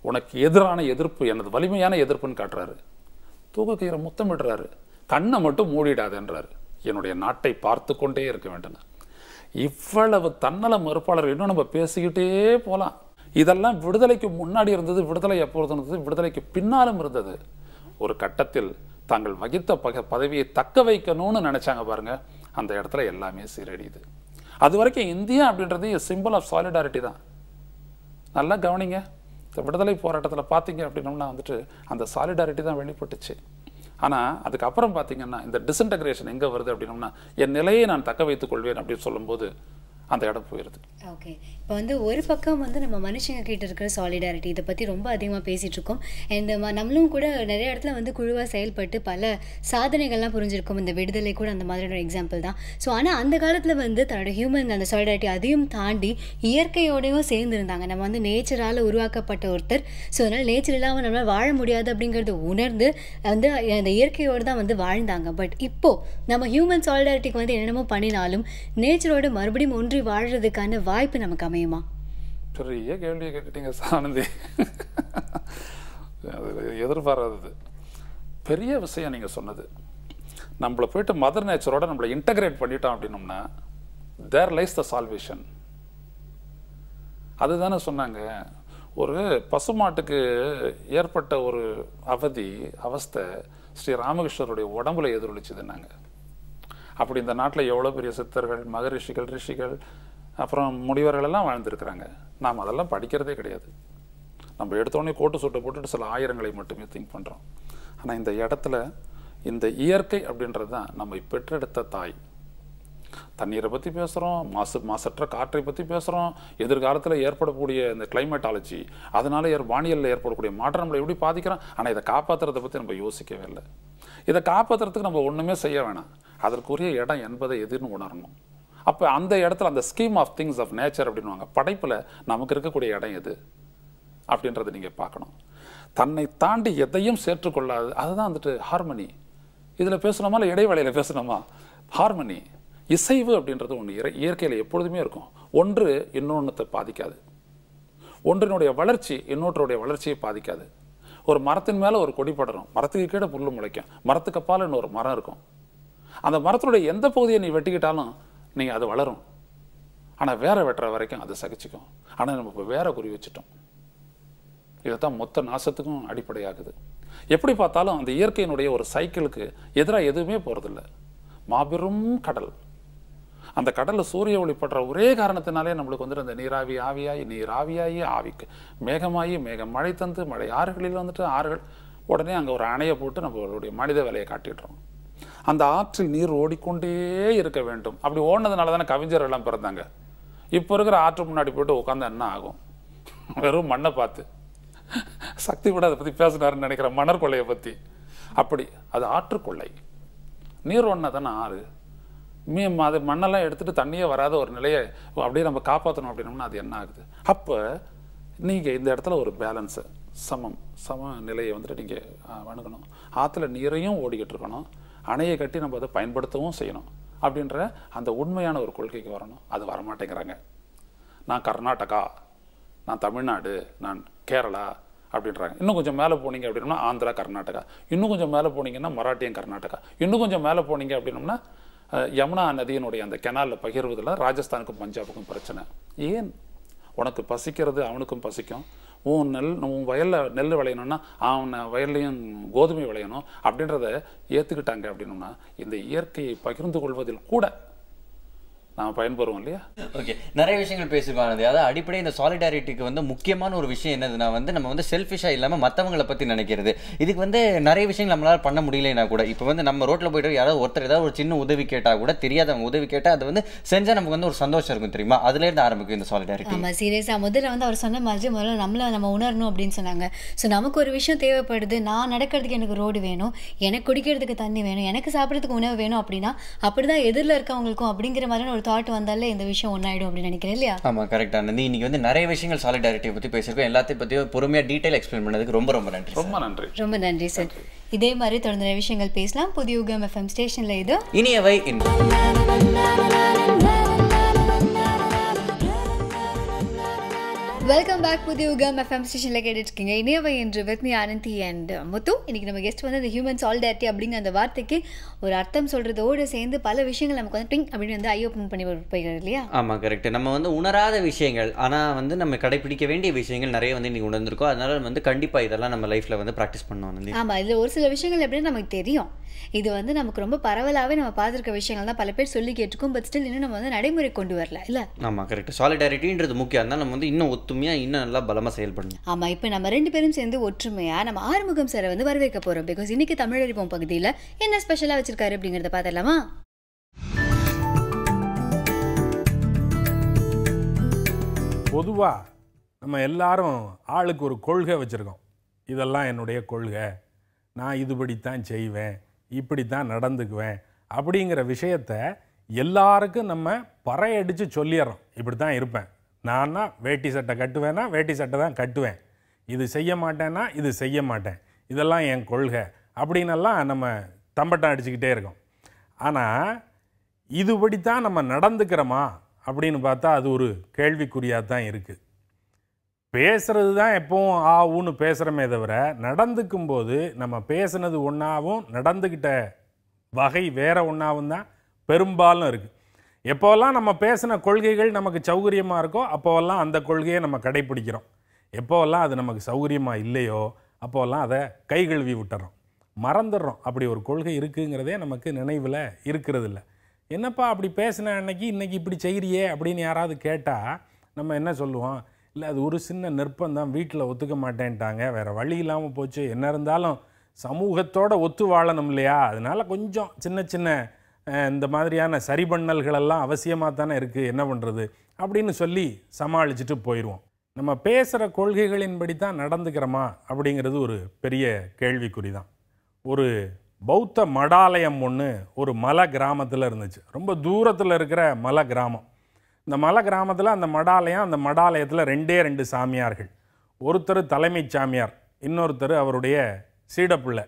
உனக்கு எதிரான எதிர்ப்பு எனது வலிமையான எதிர்ப்புன்னு காட்டுறாரு. தூக்க முத்தமிடுறாரு. கண்ணை மட்டும் மூடிடாதுன்றாரு. என்னுடைய நாட்டை பார்த்து கொண்டே இருக்க வேண்டும். இவ்வளவு தன்னல மறுப்பாளர் இன்னும் நம்ம பேசிக்கிட்டே போகலாம் இதெல்லாம் விடுதலைக்கு முன்னாடி இருந்தது விடுதலை எப்பொழுது இருந்தது விடுதலைக்கு பின்னாலும் இருந்தது. ஒரு கட்டத்தில் தாங்கள் வகித்த பக பதவியை தக்க வைக்கணும்னு நினச்சாங்க பாருங்க. அந்த இடத்துல எல்லாமே சீரடியுது. அது வரைக்கும் இந்தியா அப்படின்றது சிம்பிள் ஆஃப் சாலிடாரிட்டி தான். நல்லா கவனிங்க. இந்த விடுதலை போராட்டத்தில் பார்த்தீங்க அப்படின்னோம்னா வந்துட்டு அந்த சாலிடாரிட்டி தான் வெளிப்பட்டுச்சு. ஆனால் அதுக்கப்புறம் பார்த்தீங்கன்னா இந்த டிஸ்இன்டகிரேஷன் எங்கே வருது அப்படின்னோம்னா என் நிலையை நான் தக்க வைத்துக் கொள்வேன் அப்படின்னு சொல்லும்போது அந்த இடம் போயிடுது ஓகே இப்போ வந்து ஒரு பக்கம் வந்து நம்ம மனுஷங்க கிட்ட இருக்கிற சாலிடாரிட்டி இதை பற்றி ரொம்ப அதிகமாக பேசிகிட்டு இருக்கோம். அண்ட் நம்மளும் கூட நிறைய இடத்துல வந்து குழுவாக செயல்பட்டு பல சாதனைகள்லாம் புரிஞ்சிருக்கோம். இந்த விடுதலை கூட அந்த மாதிரியான ஒரு எக்ஸாம்பிள் தான். ஸோ ஆனால் அந்த காலத்தில் வந்து தன்னோட ஹியூமன் அந்த சாலிடாரிட்டி அதையும் தாண்டி இயற்கையோடையும் சேர்ந்துருந்தாங்க நம்ம வந்து நேச்சரால் உருவாக்கப்பட்ட ஒருத்தர். ஸோ அதனால் நேச்சர் இல்லாமல் நம்மளால் வாழ முடியாது அப்படிங்கிறத உணர்ந்து வந்து அந்த இயற்கையோடு தான் வந்து வாழ்ந்தாங்க. பட் இப்போது நம்ம ஹியூமன் சாலிடாரிட்டிக்கு வந்து என்னென்னமோ பண்ணினாலும் நேச்சரோட மறுபடியும் ஒன்றி வாழ்கிறதுக்கான வாய்ப்பு நமக்கு அமையுமா? பெரிய கேள்வியை கேட்டுட்டீங்க சானந்தி. அது எதிர்பாராதது. பெரிய விஷயம் நீங்கள் சொன்னது. நம்மளை போயிட்டு மதர் நேச்சரோட நம்மளை இன்டகிரேட் பண்ணிட்டோம் அப்படின்னோம்னா தேர் லைஸ் த சால்வேஷன் அதுதானே சொன்னாங்க. ஒரு பசுமாட்டுக்கு ஏற்பட்ட ஒரு அவதி அவஸ்தை ஸ்ரீ ராமகிருஷ்ணருடைய உடம்புல எதிரொலிச்சுதுன்னாங்க. அப்படி இந்த நாட்டில் எவ்வளோ பெரிய சித்தர்கள் மகரிஷிகள் ரிஷிகள் அப்புறம் முனிவர்கள் எல்லாம் வாழ்ந்துருக்கிறாங்க. நாம் அதெல்லாம் படிக்கிறதே கிடையாது. நம்ம எடுத்தோடனே கோட்டு சூட்டை போட்டுட்டு சில ஆயிரங்களை மட்டுமே திங்க் பண்ணுறோம் ஆனால் இந்த இடத்துல இந்த இயற்கை அப்படின்றது தான் நம்மை பெற்றெடுத்த தாய். தண்ணீரை பற்றி பேசுகிறோம் மாசு மாசற்ற காற்றை பற்றி பேசுகிறோம் எதிர்காலத்தில் ஏற்படக்கூடிய இந்த கிளைமேட்டாலஜி அதனால ஏற் வானியலில் ஏற்படக்கூடிய மாற்றம் நம்மளை எப்படி பாதிக்கிறோம்? ஆனால் இதை காப்பாற்றுறதை பற்றி நம்ம யோசிக்கவே இல்லை. இதை காப்பாற்றுறதுக்கு நம்ம ஒன்றுமே செய்ய வேணாம். அதற்குரிய இடம் என்பதை எதுன்னு உணரணும். அப்போ அந்த இடத்துல அந்த scheme of things of nature அப்படின்னுவாங்க. படைப்பில் நமக்கு இருக்கக்கூடிய இடம் எது? அப்படின்றத நீங்கள் பார்க்கணும். தன்னை தாண்டி எதையும் சேர்த்துக்கொள்ளாது அதுதான் வந்துட்டு ஹார்மனி இதில் பேசணுமா இல்லை இடைவேளையில் பேசணுமா? ஹார்மனி இசைவு அப்படின்றது ஒன்று இறை இயற்கையில் எப்பொழுதுமே இருக்கும். ஒன்று இன்னொன்றத்தை பாதிக்காது. ஒன்றினுடைய வளர்ச்சி இன்னொருடைய வளர்ச்சியை பாதிக்காது. ஒரு மரத்தின் மேலே ஒரு கொடி படரும் மரத்துக்கு கீழே புல் முளைக்கும். மரத்துக்கு அப்பால் இன்னொரு மரம் இருக்கும். அந்த மரத்தினுடைய எந்த பகுதியை நீ வெட்டிக்கிட்டாலும் நீங்கள் அது வளரும். ஆனால் வேற வெட்டுற வரைக்கும் அது சகிச்சிக்கும். ஆனால் நம்ம இப்போ வேற குறி வச்சுட்டோம். இதுதான் மொத்த நாசத்துக்கும் அடிப்படையாகுது. எப்படி பார்த்தாலும் அந்த இயற்கையினுடைய ஒரு சைக்கிளுக்கு எதிராக எதுவுமே போகிறதில்ல மாபெரும் கடல். அந்த கடலில் சூரிய ஒளி படுற ஒரே காரணத்தினாலே நம்மளுக்கு வந்துட்டு அந்த நீராவி ஆவியாகி நீராவியாகி ஆவிக்கு. மேகமாகி மேகம். மழை தந்து மழை ஆறுகளில் வந்துட்டு ஆறுகள். உடனே அங்கே ஒரு அணையை போட்டு நம்மளுடைய மனித வேலையை காட்டிடுறோம். அந்த ஆற்றில் நீர் ஓடிக்கொண்டே இருக்க வேண்டும். அப்படி ஓடினதுனால தானே கவிஞர் எல்லாம் பிறந்தாங்க. இப்போ இருக்கிற ஆற்று முன்னாடி போயிட்டு உட்காந்து என்ன ஆகும்? வெறும் மண்ணை பார்த்து. சக்தி கூட அதை பற்றி பேசினாருன்னு நினைக்கிற மணர் கொள்ளையை பற்றி அப்படி அது ஆற்றுக்கொள்ளை நீர் ஒன்றா தானே ஆறு. மீ அது மண்ணெல்லாம் எடுத்துட்டு தண்ணியே வராத ஒரு நிலையை அப்படியே நம்ம காப்பாற்றணும் அப்படின்னோம்னா அது என்ன ஆகுது? அப்போ நீங்கள் இந்த இடத்துல ஒரு பேலன்ஸு சமம் சம நிலையை வந்துட்டு நீங்கள் வணங்கணும். ஆற்றுல நீரையும் ஓடிக்கிட்டு இருக்கணும். அணையை கட்டி நம்ம அதை பயன்படுத்தவும் செய்யணும் அப்படின்ற அந்த உண்மையான ஒரு கொள்கைக்கு வரணும். அது வரமாட்டேங்கிறாங்க. நான் கர்நாடகா நான் தமிழ்நாடு நான் கேரளா அப்படின்றாங்க. இன்னும் கொஞ்சம் மேலே போனீங்க அப்படின்னா ஆந்திரா கர்நாடகா. இன்னும் கொஞ்சம் மேலே போனீங்கன்னா மராட்டியம் கர்நாடகா. இன்னும் கொஞ்சம் மேலே போனீங்க அப்படின்னோம்னா யமுனா நதியினுடைய அந்த கெனாலில் பகிர்வதில் ராஜஸ்தானுக்கும் பஞ்சாபுக்கும் பிரச்சனை. ஏன்? உனக்கு பசிக்கிறது அவனுக்கும் பசிக்கும். உன் நெல் உன் வயலில் நெல் விளையணும்னா அவன் வயல்லையும் கோதுமை விளையணும் அப்படின்றத ஏற்றுக்கிட்டாங்க அப்படின்னோம்னா இந்த இயற்கையை பகிர்ந்து கொள்வதில் கூட நாம் பயன்பெறுவோம் இல்லையா? ஓகே நிறைய விஷயங்கள் பேசிருக்கோம் ஆனந்தி அதாவது அடிப்படை இந்த சாலிடாரிட்டிக்கு வந்து முக்கியமான ஒரு விஷயம் என்னதுன்னா வந்து நம்ம வந்து செல்ஃபிஷாக இல்லாமல் மற்றவங்களை பற்றி நினைக்கிறது. இதுக்கு வந்து நிறைய விஷயங்கள் நம்மளால பண்ண முடியலைன்னா கூட இப்போ வந்து நம்ம ரோட்டில் போயிட்டு யாராவது ஒருத்தர் ஏதாவது ஒரு சின்ன உதவி கேட்டால் கூட தெரியாதவங்க உதவி கேட்டால் அது வந்து செஞ்சால் நமக்கு வந்து ஒரு சந்தோஷம் இருக்கும் தெரியுமா? அதுலேருந்து ஆரம்பிக்கும் இந்த சாலிடாரிட்டி ஆமாம் சீரியஸாக முதல்ல வந்து அவர் சொன்ன மாதிரி முதல்ல நம்மள நம்ம உணரணும் அப்படின்னு சொன்னாங்க. ஸோ நமக்கு ஒரு விஷயம் தேவைப்படுது. நான் நடக்கிறதுக்கு எனக்கு ரோடு வேணும். எனக்கு குடிக்கிறதுக்கு தண்ணி வேணும். எனக்கு சாப்பிட்றதுக்கு உணவு வேணும் அப்படின்னா அப்படிதான் எதிரில் இருக்கவங்களுக்கும் அப்படிங்கிற மாதிரியான ஒரு தாட் வந்தாலே இந்த விஷயம் ஒன்றாயிடும் அப்படின்னு நினைக்கிறேன் இல்லையா? ஆமாம் கரெக்டாக இன்னைக்கு வந்து நிறைய விஷயங்கள் சாலிடாரிட்டியை பற்றி பேசியிருக்கோம். எல்லாத்தையும் பற்றியும் பொறுமையாக டீட்டெயில் எக்ஸ்பிளைன் பண்ணதுக்கு ரொம்ப ரொம்ப நன்றி ரொம்ப நன்றி. ரொம்ப நன்றி சார் இதே மாதிரி தொடர்ந்து நிறைய விஷயங்கள் பேசலாம். புதிய யுகம் எஃப்எம் ஸ்டேஷனில் இது. இனியவை இன்று வெல்கம் பேக் புதிய யுகம் எஃப்எம் ஸ்டேஷனில் கேட்டுட்டு இருக்கீங்க இணையவை என்று with me Anandhi and Muthu. இன்னைக்கு நம்ம கெஸ்ட் வந்து அந்த ஹியூமன் சாலிடாரிட்டி அப்படிங்கிற அந்த வார்த்தைக்கு ஒரு அர்த்தம் சொல்றதோடு சேர்ந்து பல விஷயங்கள் நமக்கு வந்து டிங் அப்படின்னு வந்து ஐ ஓப்பன் பண்ணி போய்கிறது இல்லையா? ஆமாம் கரெக்ட் நம்ம வந்து உணராத விஷயங்கள் ஆனால் வந்து நம்ம கடைபிடிக்க வேண்டிய விஷயங்கள் நிறைய வந்து இன்னைக்கு உணர்ந்திருக்கோம். அதனால வந்து கண்டிப்பாக இதெல்லாம் நம்ம லைஃப்பில் வந்து ப்ராக்டிஸ் பண்ணணும் நந்தி ஆமா இதுல ஒரு சில விஷயங்கள் எப்படின்னு நமக்கு தெரியும். இது வந்து நமக்கு ரொம்ப பரவலாவே நம்ம பார்த்துருக்க விஷயங்கள் தான். பல பேர் சொல்லி கேட்டிருக்கோம் பட் ஸ்டில் இன்னும் நம்ம வந்து நடைமுறை கொண்டு வரல இல்ல? ஆமாம் கரெக்ட் சாலிடாரிட்டின்றது முக்கியம். அதனால நம்ம வந்து இன்னும் ஒத்துமையாக இன்னும் நல்லா பலமாக செயல்படணும் ஆமா இப்போ நம்ம ரெண்டு பேரும் சேர்ந்து ஒற்றுமையா நம்ம ஆறுமுகம் சாரை வந்து வரவேற்க போறோம். பிகாஸ் இன்னைக்கு தமிழறிப்போம் பகுதியில என்ன ஸ்பெஷலா வச்சிருக்காரு அப்படிங்கறத பார்த்துடலாமா பொதுவாக நம்ம எல்லாரும் ஆளுக்கு ஒரு கொள்கை வச்சுருக்கோம். இதெல்லாம் என்னுடைய கொள்கை. நான் இதுபடித்தான் செய்வேன் இப்படித்தான் நடந்துக்குவேன் அப்படிங்கிற விஷயத்த எல்லாருக்கும் நம்ம பறையடித்து சொல்லிடுறோம். இப்படி தான் இருப்பேன். நான்னா வேட்டி சட்டை கட்டுவேன்னா வேட்டி சட்டை தான் கட்டுவேன். இது செய்ய மாட்டேன்னா இது செய்ய மாட்டேன். இதெல்லாம் என் கொள்கை. அப்படின்னெல்லாம் நம்ம தம்பட்டம் அடிச்சுக்கிட்டே இருக்கோம். ஆனால் இதுபடி தான் நம்ம நடந்துக்கிறோமா? அப்படின்னு பார்த்தா அது ஒரு கேள்விக்குறியாக தான் இருக்குது பேசுகிறது தான் எப்பவும் ஆ ஊன்னு பேசுகிறோமே தவிர நடந்துக்கும் போது நம்ம பேசுனது ஒன்றாவும் நடந்துக்கிட்ட வகை வேறு ஒன்றாவும் தான் பெரும்பாலும் இருக்குது எப்போல்லாம் நம்ம பேசின கொள்கைகள் நமக்கு சௌகரியமாக இருக்கோ அப்போவெல்லாம் அந்த கொள்கையை நம்ம கடைப்பிடிக்கிறோம். எப்போவெல்லாம் அது நமக்கு சௌகரியமாக இல்லையோ அப்போவெல்லாம் அதை கை கழுவி விட்டுறோம். மறந்துடுறோம். அப்படி ஒரு கொள்கை இருக்குங்கிறதே நமக்கு நினைவில் இருக்கிறது இல்லை என்னப்பா அப்படி பேசின அன்னைக்கு இன்றைக்கி இப்படி செய்கிறியே அப்படின்னு யாராவது கேட்டால் நம்ம என்ன சொல்லுவோம்? இல்லை அது ஒரு சின்ன நிர்பந்தம் வீட்டில் ஒத்துக்க மாட்டேன்ட்டாங்க. வேறு வழி இல்லாமல் போச்சு. என்ன இருந்தாலும் சமூகத்தோட ஒத்து வாழணும் இல்லையா? அதனால் கொஞ்சம் சின்ன சின்ன இந்த மாதிரியான சரி பண்ணல்களெல்லாம் அவசியமாக தானே இருக்குது என்ன பண்ணுறது அப்படின்னு சொல்லி சமாளிச்சுட்டு போயிடுவோம் நம்ம பேசுகிற கொள்கைகளின்படி தான் நடந்துக்கிறோமா அப்படிங்கிறது ஒரு பெரிய கேள்விக்குறி தான் ஒரு பௌத்த மடாலயம் ஒன்று ஒரு மலை கிராமத்தில் இருந்துச்சு. ரொம்ப தூரத்தில் இருக்கிற மலை கிராமம். இந்த மலை கிராமத்தில் அந்த மடாலயம் அந்த மடாலயத்தில் ரெண்டே ரெண்டு சாமியார்கள். ஒருத்தர் தலைமைச் சாமியார் இன்னொருத்தர் அவருடைய சீடப்பிள்ளை.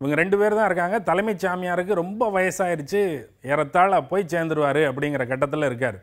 இவங்க ரெண்டு பேர் தான் இருக்காங்க. தலைமை சாமியாருக்கு ரொம்ப வயசாயிருச்சு. ஏறத்தாழ போய் சேர்ந்துருவார் அப்படிங்கிற கட்டத்தில் இருக்கார்.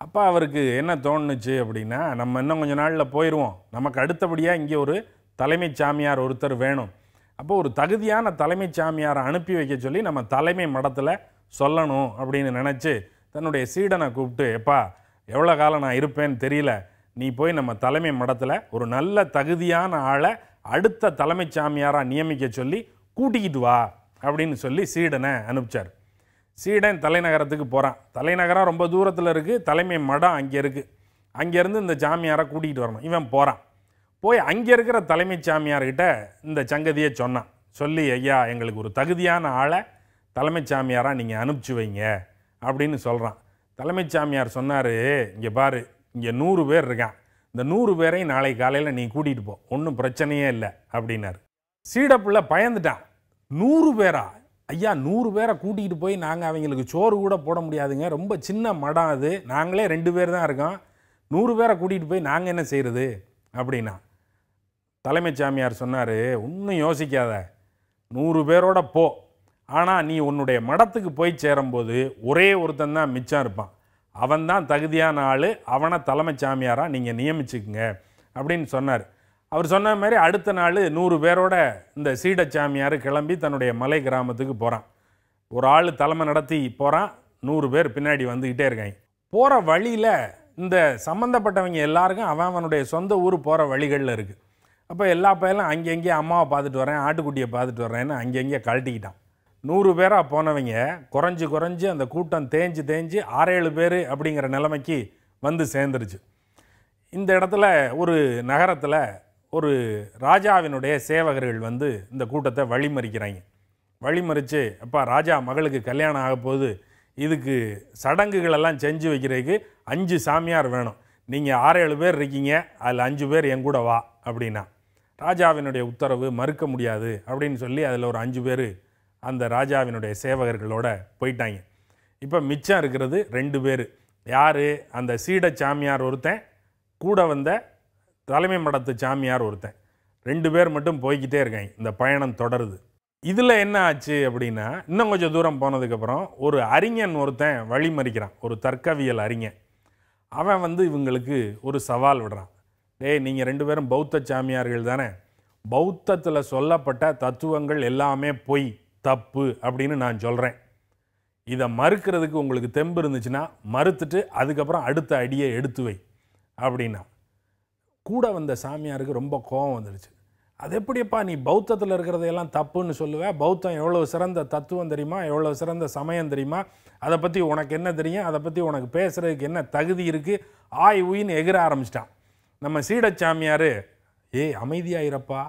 அப்போ அவருக்கு என்ன தோணுச்சு அப்படின்னா நம்ம இன்னும் கொஞ்ச நாளில் போயிடுவோம் நமக்கு அடுத்தபடியாக இங்கே ஒரு தலைமை சாமியார் ஒருத்தர் வேணும். அப்போ ஒரு தகுதியான தலைமை சாமியாரை அனுப்பி வைக்க சொல்லி நம்ம தலைமை மடத்தில் சொல்லணும் அப்படின்னு நினச்சி தன்னுடைய சீடனை கூப்பிட்டு எப்பா எவ்வளோ காலம் நான் இருப்பேன்னு தெரியல. நீ போய் நம்ம தலைமை மடத்தில் ஒரு நல்ல தகுதியான ஆளை அடுத்த தலைமை சாமியாராக நியமிக்க சொல்லி கூட்டிக்கிட்டு வா அப்படின்னு சொல்லி சீடனை அனுப்பிச்சார். சீடன் தலைநகரத்துக்கு போகிறான் தலைநகரம் ரொம்ப தூரத்தில் இருக்குது தலைமை மடம் அங்கே இருக்குது அங்கேருந்து இந்த சாமியாரை கூட்டிகிட்டு வரணும். இவன் போகிறான் போய் அங்கே இருக்கிற தலைமை சாமியார்கிட்ட இந்த சங்கதியை சொன்னான். சொல்லி ஐயா எங்களுக்கு ஒரு தகுதியான ஆளை தலைமை சாமியாராக நீங்கள் அனுப்பிச்சி வைங்க அப்படின்னு சொல்கிறான் தலைமை சாமியார் சொன்னார் இங்கே பாரு இங்கே நூறு பேர் இருக்கான். இந்த நூறு பேரையும் நாளை காலையில் நீ கூட்டிகிட்டு போ. ஒன்றும் பிரச்சனையே இல்லை அப்படின்னாரு. சீடப்புள்ள பயந்துட்டான் நூறு பேரா? ஐயா நூறு பேரை கூட்டிகிட்டு போய் நாங்கள் அவங்களுக்கு சோறு கூட போட முடியாதுங்க. ரொம்ப சின்ன மடம் அது. நாங்களே ரெண்டு பேர் தான் இருக்கோம். நூறு பேரை கூட்டிகிட்டு போய் நாங்கள் என்ன செய்கிறது அப்படின்னா தலைமைச் சாமியார் சொன்னார் ஒன்றும் யோசிக்காத. நூறு பேரோட போ. ஆனால் நீ உன்னுடைய மடத்துக்கு போய் சேரும்போது ஒரே ஒருத்தன் தான் மிச்சம் இருப்பான். அவன் தான் தகுதியான ஆள். அவனை தலைமைச் சாமியாராக நீங்கள் நியமிச்சுக்குங்க. அப்படின்னு சொன்னார். அவர் சொன்ன மாதிரி அடுத்த நாள் நூறு பேரோட இந்த சீடச்சாமியார் கிளம்பி தன்னுடைய மலை கிராமத்துக்கு போகிறான் ஒரு ஆள் தலைமை நடத்தி போகிறான் நூறு பேர் பின்னாடி வந்துக்கிட்டே இருக்காங்க. போகிற வழியில் இந்த சம்மந்தப்பட்டவங்க எல்லாருக்கும் அவன் அவனுடைய சொந்த ஊர் போகிற வழிகளில் இருக்குது அப்போ எல்லா பையலும் அங்கங்கே அம்மாவை பார்த்துட்டு வரேன் ஆட்டுக்குட்டியை பார்த்துட்டு வரேன்னு அங்கங்கே கழட்டிக்கிட்டான். நூறு பேராக போனவங்க குறைஞ்சி குறைஞ்சி அந்த கூட்டம் தேஞ்சு தேஞ்சு ஆறேழு பேர் அப்படிங்கிற நிலைமைக்கு வந்து சேர்ந்துருச்சு. இந்த இடத்துல ஒரு நகரத்தில் ஒரு ராஜாவினுடைய சேவகர்கள் வந்து இந்த கூட்டத்தை வழிமறிக்கிறாங்க. வழிமறித்து அப்பா ராஜா மகளுக்கு கல்யாணம் ஆக போகுது. இதுக்கு சடங்குகளெல்லாம் செஞ்சு வைக்கிறதுக்கு அஞ்சு சாமியார் வேணும். நீங்கள் ஆறு ஏழு பேர் இருக்கீங்க. அதில் அஞ்சு பேர் என் கூட வா அப்படின்னா. ராஜாவினுடைய உத்தரவு மறுக்க முடியாது அப்படின்னு சொல்லி அதில் ஒரு அஞ்சு பேர் அந்த ராஜாவினுடைய சேவகர்களோட போயிட்டாங்க. இப்போ மிச்சம் இருக்கிறது ரெண்டு பேர். யார்? அந்த சீட சாமியார் ஒருத்தன். கூட வந்த தலைமை மடத்து சாமியார் ஒருத்தன். ரெண்டு பேர் மட்டும் போய்கிட்டே இருக்காங்க. இந்த பயணம் தொடருது. இதில் என்ன ஆச்சு அப்படின்னா இன்னும் கொஞ்சம் தூரம் போனதுக்கப்புறம் ஒரு அறிஞன் ஒருத்தன் வழிமறிக்கிறான். ஒரு தர்க்கவியல் அறிஞன். அவன் வந்து இவங்களுக்கு ஒரு சவால் விடுறான். டேய் நீங்கள் ரெண்டு பேரும் பௌத்த சாமியார்கள் தானே? பௌத்தத்தில் சொல்லப்பட்ட தத்துவங்கள் எல்லாமே பொய் தப்பு அப்படின்னு நான் சொல்கிறேன் இதை மறுக்கிறதுக்கு உங்களுக்கு தெம்பு இருந்துச்சுன்னா மறுத்துட்டு அதுக்கப்புறம் அடுத்த அடியை எடுத்து வை. அப்படின்னா கூட வந்த சாமியாருக்கு ரொம்ப கோபம் வந்துடுச்சு. அது எப்படியப்பா நீ பௌத்தத்தில் இருக்கிறதையெல்லாம் தப்புன்னு சொல்லுவேன் பௌத்தம் எவ்வளோ சிறந்த தத்துவம் தெரியுமா? எவ்வளோ சிறந்த சமயம் தெரியுமா? அதை பற்றி உனக்கு என்ன தெரியும்? அதை பற்றி உனக்கு பேசுகிறதுக்கு என்ன தகுதி இருக்குது ஆய் உயின்னு எகிர ஆரம்பிச்சிட்டான். நம்ம சீடச்சாமியார் ஏய் அமைதியாயிரப்பா.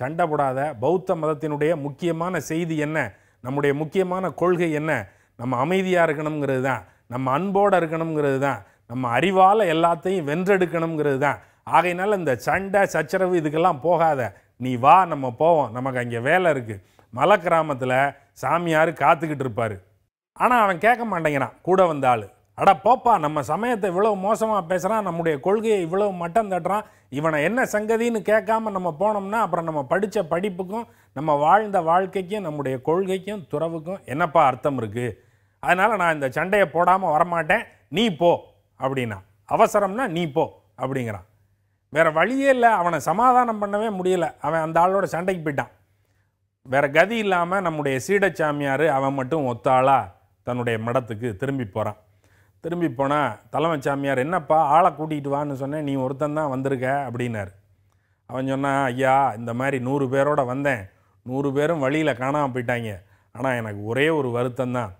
சண்டை போடாத. பௌத்த மதத்தினுடைய முக்கியமான செய்தி என்ன? நம்முடைய முக்கியமான கொள்கை என்ன? நம்ம அமைதியாக இருக்கணுங்கிறது தான். நம்ம அன்போடு இருக்கணுங்கிறது தான். நம்ம அறிவால் எல்லாத்தையும் வென்றெடுக்கணுங்கிறது தான். ஆகையினால இந்த சண்டை சச்சரவு இதுக்கெல்லாம் போகாத. நீ வா நம்ம போவோம். நமக்கு அங்கே வேலை இருக்குது மலை கிராமத்தில் சாமியார் காத்துக்கிட்டு இருப்பார். ஆனால் அவன் கேட்க மாட்டேங்கிறான். கூட வந்த ஆள். அட போப்பா நம்ம சமயத்தை இவ்வளோ மோசமாக பேசுகிறான் நம்முடைய கொள்கையை இவ்வளோ மட்டம் தட்டுறான். இவனை என்ன சங்கதின்னு கேட்காம நம்ம போனோம்னா அப்புறம் நம்ம படித்த படிப்புக்கும் நம்ம வாழ்ந்த வாழ்க்கைக்கும் நம்முடைய கொள்கைக்கும் துறவுக்கும் என்னப்பா அர்த்தம் இருக்குது அதனால் நான் இந்த சண்டையை போடாமல் வரமாட்டேன். நீ போ அப்படின்னா. அவசரம்னா நீ போ அப்படிங்கிறான். வேறு வழியே இல்லை. அவனை சமாதானம் பண்ணவே முடியல. அவன் அந்த ஆளோட சண்டைக்கு போயிட்டான். வேறு கதி இல்லாமல் நம்முடைய சீடச்சாமியார் அவன் மட்டும் ஒத்தாளா? தன்னுடைய மடத்துக்கு திரும்பி போகிறான் திரும்பி போனால் தலைமை சாமியார் என்னப்பா ஆளை கூட்டிகிட்டு வான்னு சொன்னேன். நீ ஒருத்தன் தான் வந்திருக்க. அப்படின்னாரு. அவன் சொன்னான் ஐயா இந்த மாதிரி நூறு பேரோட வந்தேன். நூறு பேரும் வழியில் காணாமல் போயிட்டாங்க. ஆனால் எனக்கு ஒரே ஒரு வருத்தம் தான்.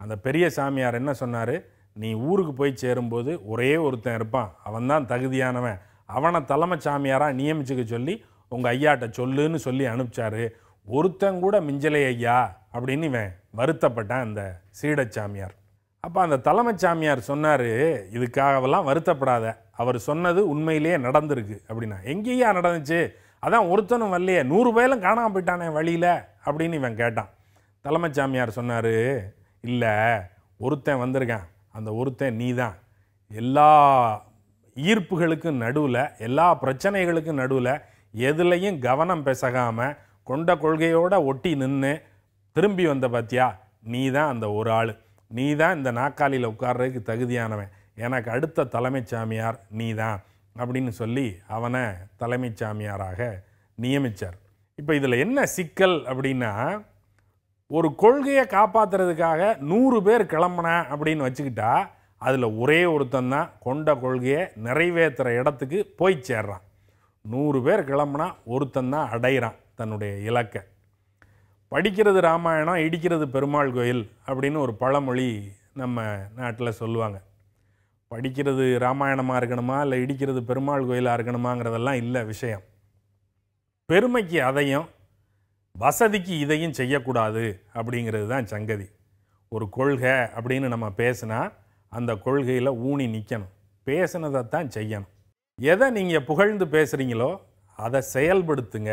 அந்த பெரிய சாமியார் என்ன சொன்னார்? நீ ஊருக்கு போய் சேரும்போது ஒரே ஒருத்தன் இருப்பான். அவன் தான் தகுதியானவன். அவனை தலைமை சாமியாராக நியமிச்சுக்க சொல்லி உங்கள் ஐயாட்ட சொல்லுன்னு சொல்லி அனுப்பிச்சாரு. ஒருத்தன் கூட மிஞ்சலே ஐயா அப்படின்னு இவன் வருத்தப்பட்டான் அந்த சீடச்சாமியார் அப்போ அந்த தலைமை சாமியார் சொன்னார் இதுக்காகவெல்லாம் வருத்தப்படாத. அவர் சொன்னது உண்மையிலேயே நடந்திருக்கு. அப்படின்னா எங்கேயா நடந்துச்சு? அதான் ஒருத்தனும் வரலையே. நூறு பேரும் காணாமல் போயிட்டானே வழியில். அப்படின்னு இவன் கேட்டான். தலைமை சாமியார் சொன்னார் இல்லை ஒருத்தன் வந்திருக்கான். அந்த ஒருத்தன் நீ தான் எல்லா ஈர்ப்புகளுக்கும் நடுவில் எல்லா பிரச்சனைகளுக்கும் நடுவில் எதுலேயும் கவனம் பெசகாமல் கொண்ட கொள்கையோட ஒட்டி நின்று திரும்பி வந்த பாத்தியா நீ தான் அந்த ஒரு ஆள். நீ தான் இந்த நாக்காளியில் உட்கார்றதுக்கு தகுதியானவன். எனக்கு அடுத்த தலைமைச் சாமியார் நீ தான் அப்படின்னு சொல்லி அவனை தலைமைச் சாமியாராக நியமித்தார் இப்போ இதில் என்ன சிக்கல் அப்படின்னா ஒரு கொள்கையை காப்பாற்றுறதுக்காக நூறு பேர் கிளம்புனேன் அப்படின்னு வச்சுக்கிட்டா அதில் ஒரே ஒருத்தன் தான் கொண்ட கொள்கையை நிறைவேற்றுற இடத்துக்கு போய் சேர்றான். நூறு பேர் கிளம்புனா ஒருத்தன் தான் அடையிறான் தன்னுடைய இலக்கை. படிக்கிறது ராமாயணம் இடிக்கிறது பெருமாள் கோயில் அப்படின்னு ஒரு பழமொழி நம்ம நாட்டில் சொல்லுவாங்க. படிக்கிறது ராமாயணமாக இருக்கணுமா இல்லை இடிக்கிறது பெருமாள் கோயிலாக இருக்கணுமாங்கிறதெல்லாம் இல்லை விஷயம். பெருமைக்கு அதையும் வசதிக்கு இதையும் செய்யக்கூடாது அப்படிங்கிறது தான் சங்கதி. ஒரு கொள்கை அப்படின்னு நம்ம பேசினா அந்த கொள்கையில் ஊனி நிற்கணும் பேசுனதை தான் செய்யணும். எதை நீங்கள் புகழ்ந்து பேசுகிறீங்களோ அதை செயல்படுத்துங்க.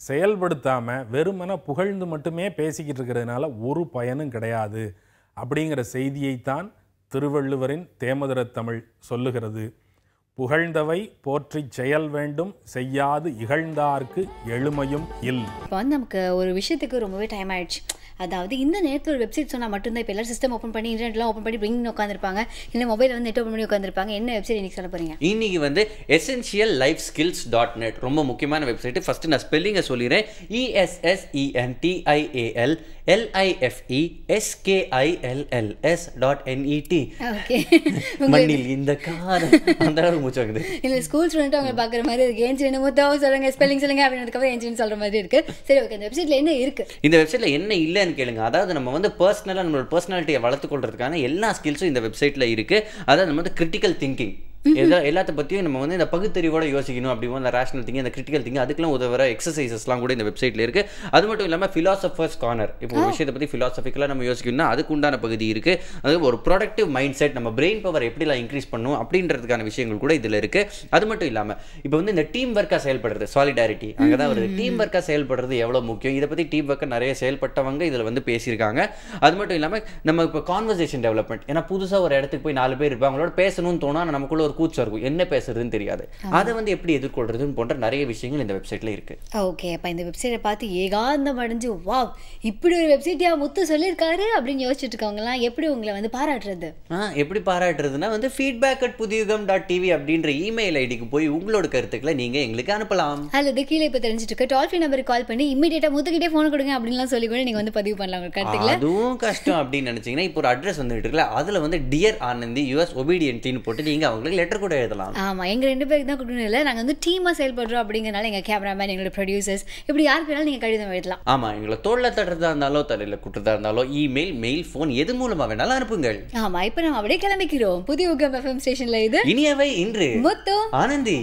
செயல்படுத்தாமல் வெறுமனை புகழ்ந்து மட்டுமே பேசிக்கிட்டு இருக்கிறதுனால ஒரு பயனும் கிடையாது. அப்படிங்கிற செய்தியைத்தான் திருவள்ளுவரின் தேமதுர தமிழ் சொல்லுகிறது. புகழ்ந்தவை போற்றிச் செயல் வேண்டும் செய்யாது இகழ்ந்தார்க்கு எழுமையும் இல். இப்போ வந்து நமக்கு ஒரு விஷயத்துக்கு ரொம்பவே டைம் ஆயிடுச்சு. அதாவது இந்த நேரத்தில் ஒரு வெப்சைட் சொன்னால் மட்டும்தான் இப்போ எல்லாரும் சிஸ்டம் ஓப்பன் பண்ணி இன்டர்நெட்லாம் ஓப்பன் பண்ணி பிரிங்னு உட்காந்துருப்பாங்க இல்லை மொபைல் வந்து நெட் ஓப்பன் பண்ணி உட்காந்துருப்பாங்க என்ன வெப்சைட் இன்னைக்கு சொல்ல போறீங்க? இன்னைக்கு வந்து essential life skills dot net ரொம்ப முக்கியமான வெப்சைட் ஃபர்ஸ்ட் நான் ஸ்பெல்லிங்கை சொல்லிடுறேன். இஎஸ்எஸ்இஎன்டிஐஏஎல் எல்ஐஎஃப்இ எஸ்கேஐஎல்எல்எஸ் டாட் என்இடி ஓகே மண்ணில் இந்த காரம் அந்த அளவுக்கு மூச்சு வாங்குது. இல்லை ஸ்கூல் ஸ்டூடெண்ட் அவங்க பார்க்குற மாதிரி இருக்கு. ஏன் சின்ன முத்தாவும் சொல்லுங்க ஸ்பெல்லிங் சொல்லுங்க அப்படின்றதுக்கப்புறம் ஏன் சொல்கிற மாதிரி இருக்கு. சரி ஓகே இந்த வெப்சைட்ல என்ன இருக்கு? இந்த வெப்சைட்ல என்ன இல்லைன்னு கேளுங்க. அதாவது நம்ம வந்து பர்சனலாக நம்மளோட பர்சனாலிட்டியை வளர்த்து கொள்றதுக்கான எல்லா ஸ்கில்ஸும் இந்த வெப்சைட்ல இருக்கு. அதாவது நம்ம வந்து கிரிட்டிக்கல் திங்கிங் எல்லா எல்லாத்த பற்றியும் நம்ம வந்து இந்த பகுத்தறிவோட யோசிக்கணும் அப்படி இந்த ரேஷனல் திங்கிங் இந்த கிரிட்டிக்கல் திங்கிங் அதுக்கெல்லாம் உதவுற எக்ஸசைசஸ்லாம் கூட இந்த வெப்சைட்ல இருக்கு. அது மட்டும் இல்லாமல் ஃபிலாசபர்ஸ் கார்னர் இப்போ ஒரு விஷயத்தை பற்றி ஃபிலாசபிக்கலாக நம்ம யோசிக்கணும்னா அதுக்கு உண்டான பகுதி இருக்கு. அது ஒரு ப்ரொடக்டிவ் மைண்ட் செட் நம்ம பிரெயின் பவர் எப்படிலாம் இன்க்ரீஸ் பண்ணும் அப்படின்றதுக்கான விஷயங்கள் கூட இதில் இருக்கு. அது மட்டும் இல்லாமல் இப்போ வந்து இந்த டீம் ஒர்க்காக செயல்படுறது சாலிடாரிட்டி அங்கே தான் வருது. டீம் ஒர்க்காக செயல்படுறது எவ்வளோ முக்கியம்? இதை பற்றி டீம் ஒர்க்கை நிறைய செயல்பட்டவங்க இதில் வந்து பேசியிருக்காங்க. அது மட்டும் இல்லாமல் நம்ம இப்போ கான்வர்சேஷன் டெவலப்மெண்ட் ஏன்னா புதுசாக ஒரு இடத்துக்கு போய் நாலு பேர் இருப்பாங்க. அவங்களோட பேசணும்னு தோணும். நமக்குள்ள ஒரு கூச்சம் இருக்கும். என்ன பேசுறதுன்னு தெரியாது. அதை வந்து எப்படி எதிர்கொள்றதுன்னு போன்ற நிறைய விஷயங்கள் இந்த வெப்சைட்ல இருக்கு. ஓகே அப்போ இந்த வெப்சைட்டை பார்த்து ஏகாந்தம் அடைஞ்சு வாவ் இப்படி ஒரு வெப்சைட்டியா முத்து சொல்லியிருக்காரு அப்படின்னு யோசிச்சுட்டு இருக்கவங்கலாம் எப்படி உங்களை வந்து பாராட்டுறது? எப்படி பாராட்டுறதுன்னா வந்து feedback at Puthuyugam dot TV அப்படின்ற இமெயில் ஐடிக்கு போய் உங்களோட கருத்துக்களை நீங்க எங்களுக்கு அனுப்பலாம். அல்லது கீழே இப்போ தெரிஞ்சுட்டு இருக்க டோல் ஃப்ரீ நம்பருக்கு கால் பண்ணி இமீடியட்டாக முத்துக்கிட்டே ஃபோன் கொடுங்க அப்படின்லாம் சொல்லி கூட நீங்கள் வந்து பதிவு பண்ணலாம் உங்க கருத்துக்களை. அதுவும் கஷ்டம் அப்படின்னு நினைச்சீங்கன்னா இப்போ ஒரு அட்ரஸ் வந்துட்டு இருக்குல்ல அதுல வந்து டியர் ஆனந்தி யூஎஸ் ஒபீடியன்ட்னு போட்டு நீங்க அவங்களுக்கு லெட்டர் கூட எழுதலாம். ஆமா எங்க ரெண்டு பேருக்கு தான் கொடுக்கணும் இல்லை. நாங்கள் வந்து டீமாக செயல்படுறோம் அப்படிங்கறனால எங்க கேமராமேன் எங்களோட ப்ரொடியூசர்ஸ் இப்படி யாருக்கு வேணாலும் நீங்கள் கடிதம் எழுதலாம். ஆமா எங்களை தோல்ல தட்டுறதா இருந்தாலோ தலையில குட்டுறதா இருந்தாலோ இமெயில் மெயில் ஃபோன் எது மூலமா வேணாலும் அனுப்புங்கள். ஆமா இப்போ நம்ம அப்படியே கிளம்பிக்கிறோம். புதிய உகம் எஃப்எம் ஸ்டேஷன்ல இது இனியவை இன்று முத்து ஆனந்தி.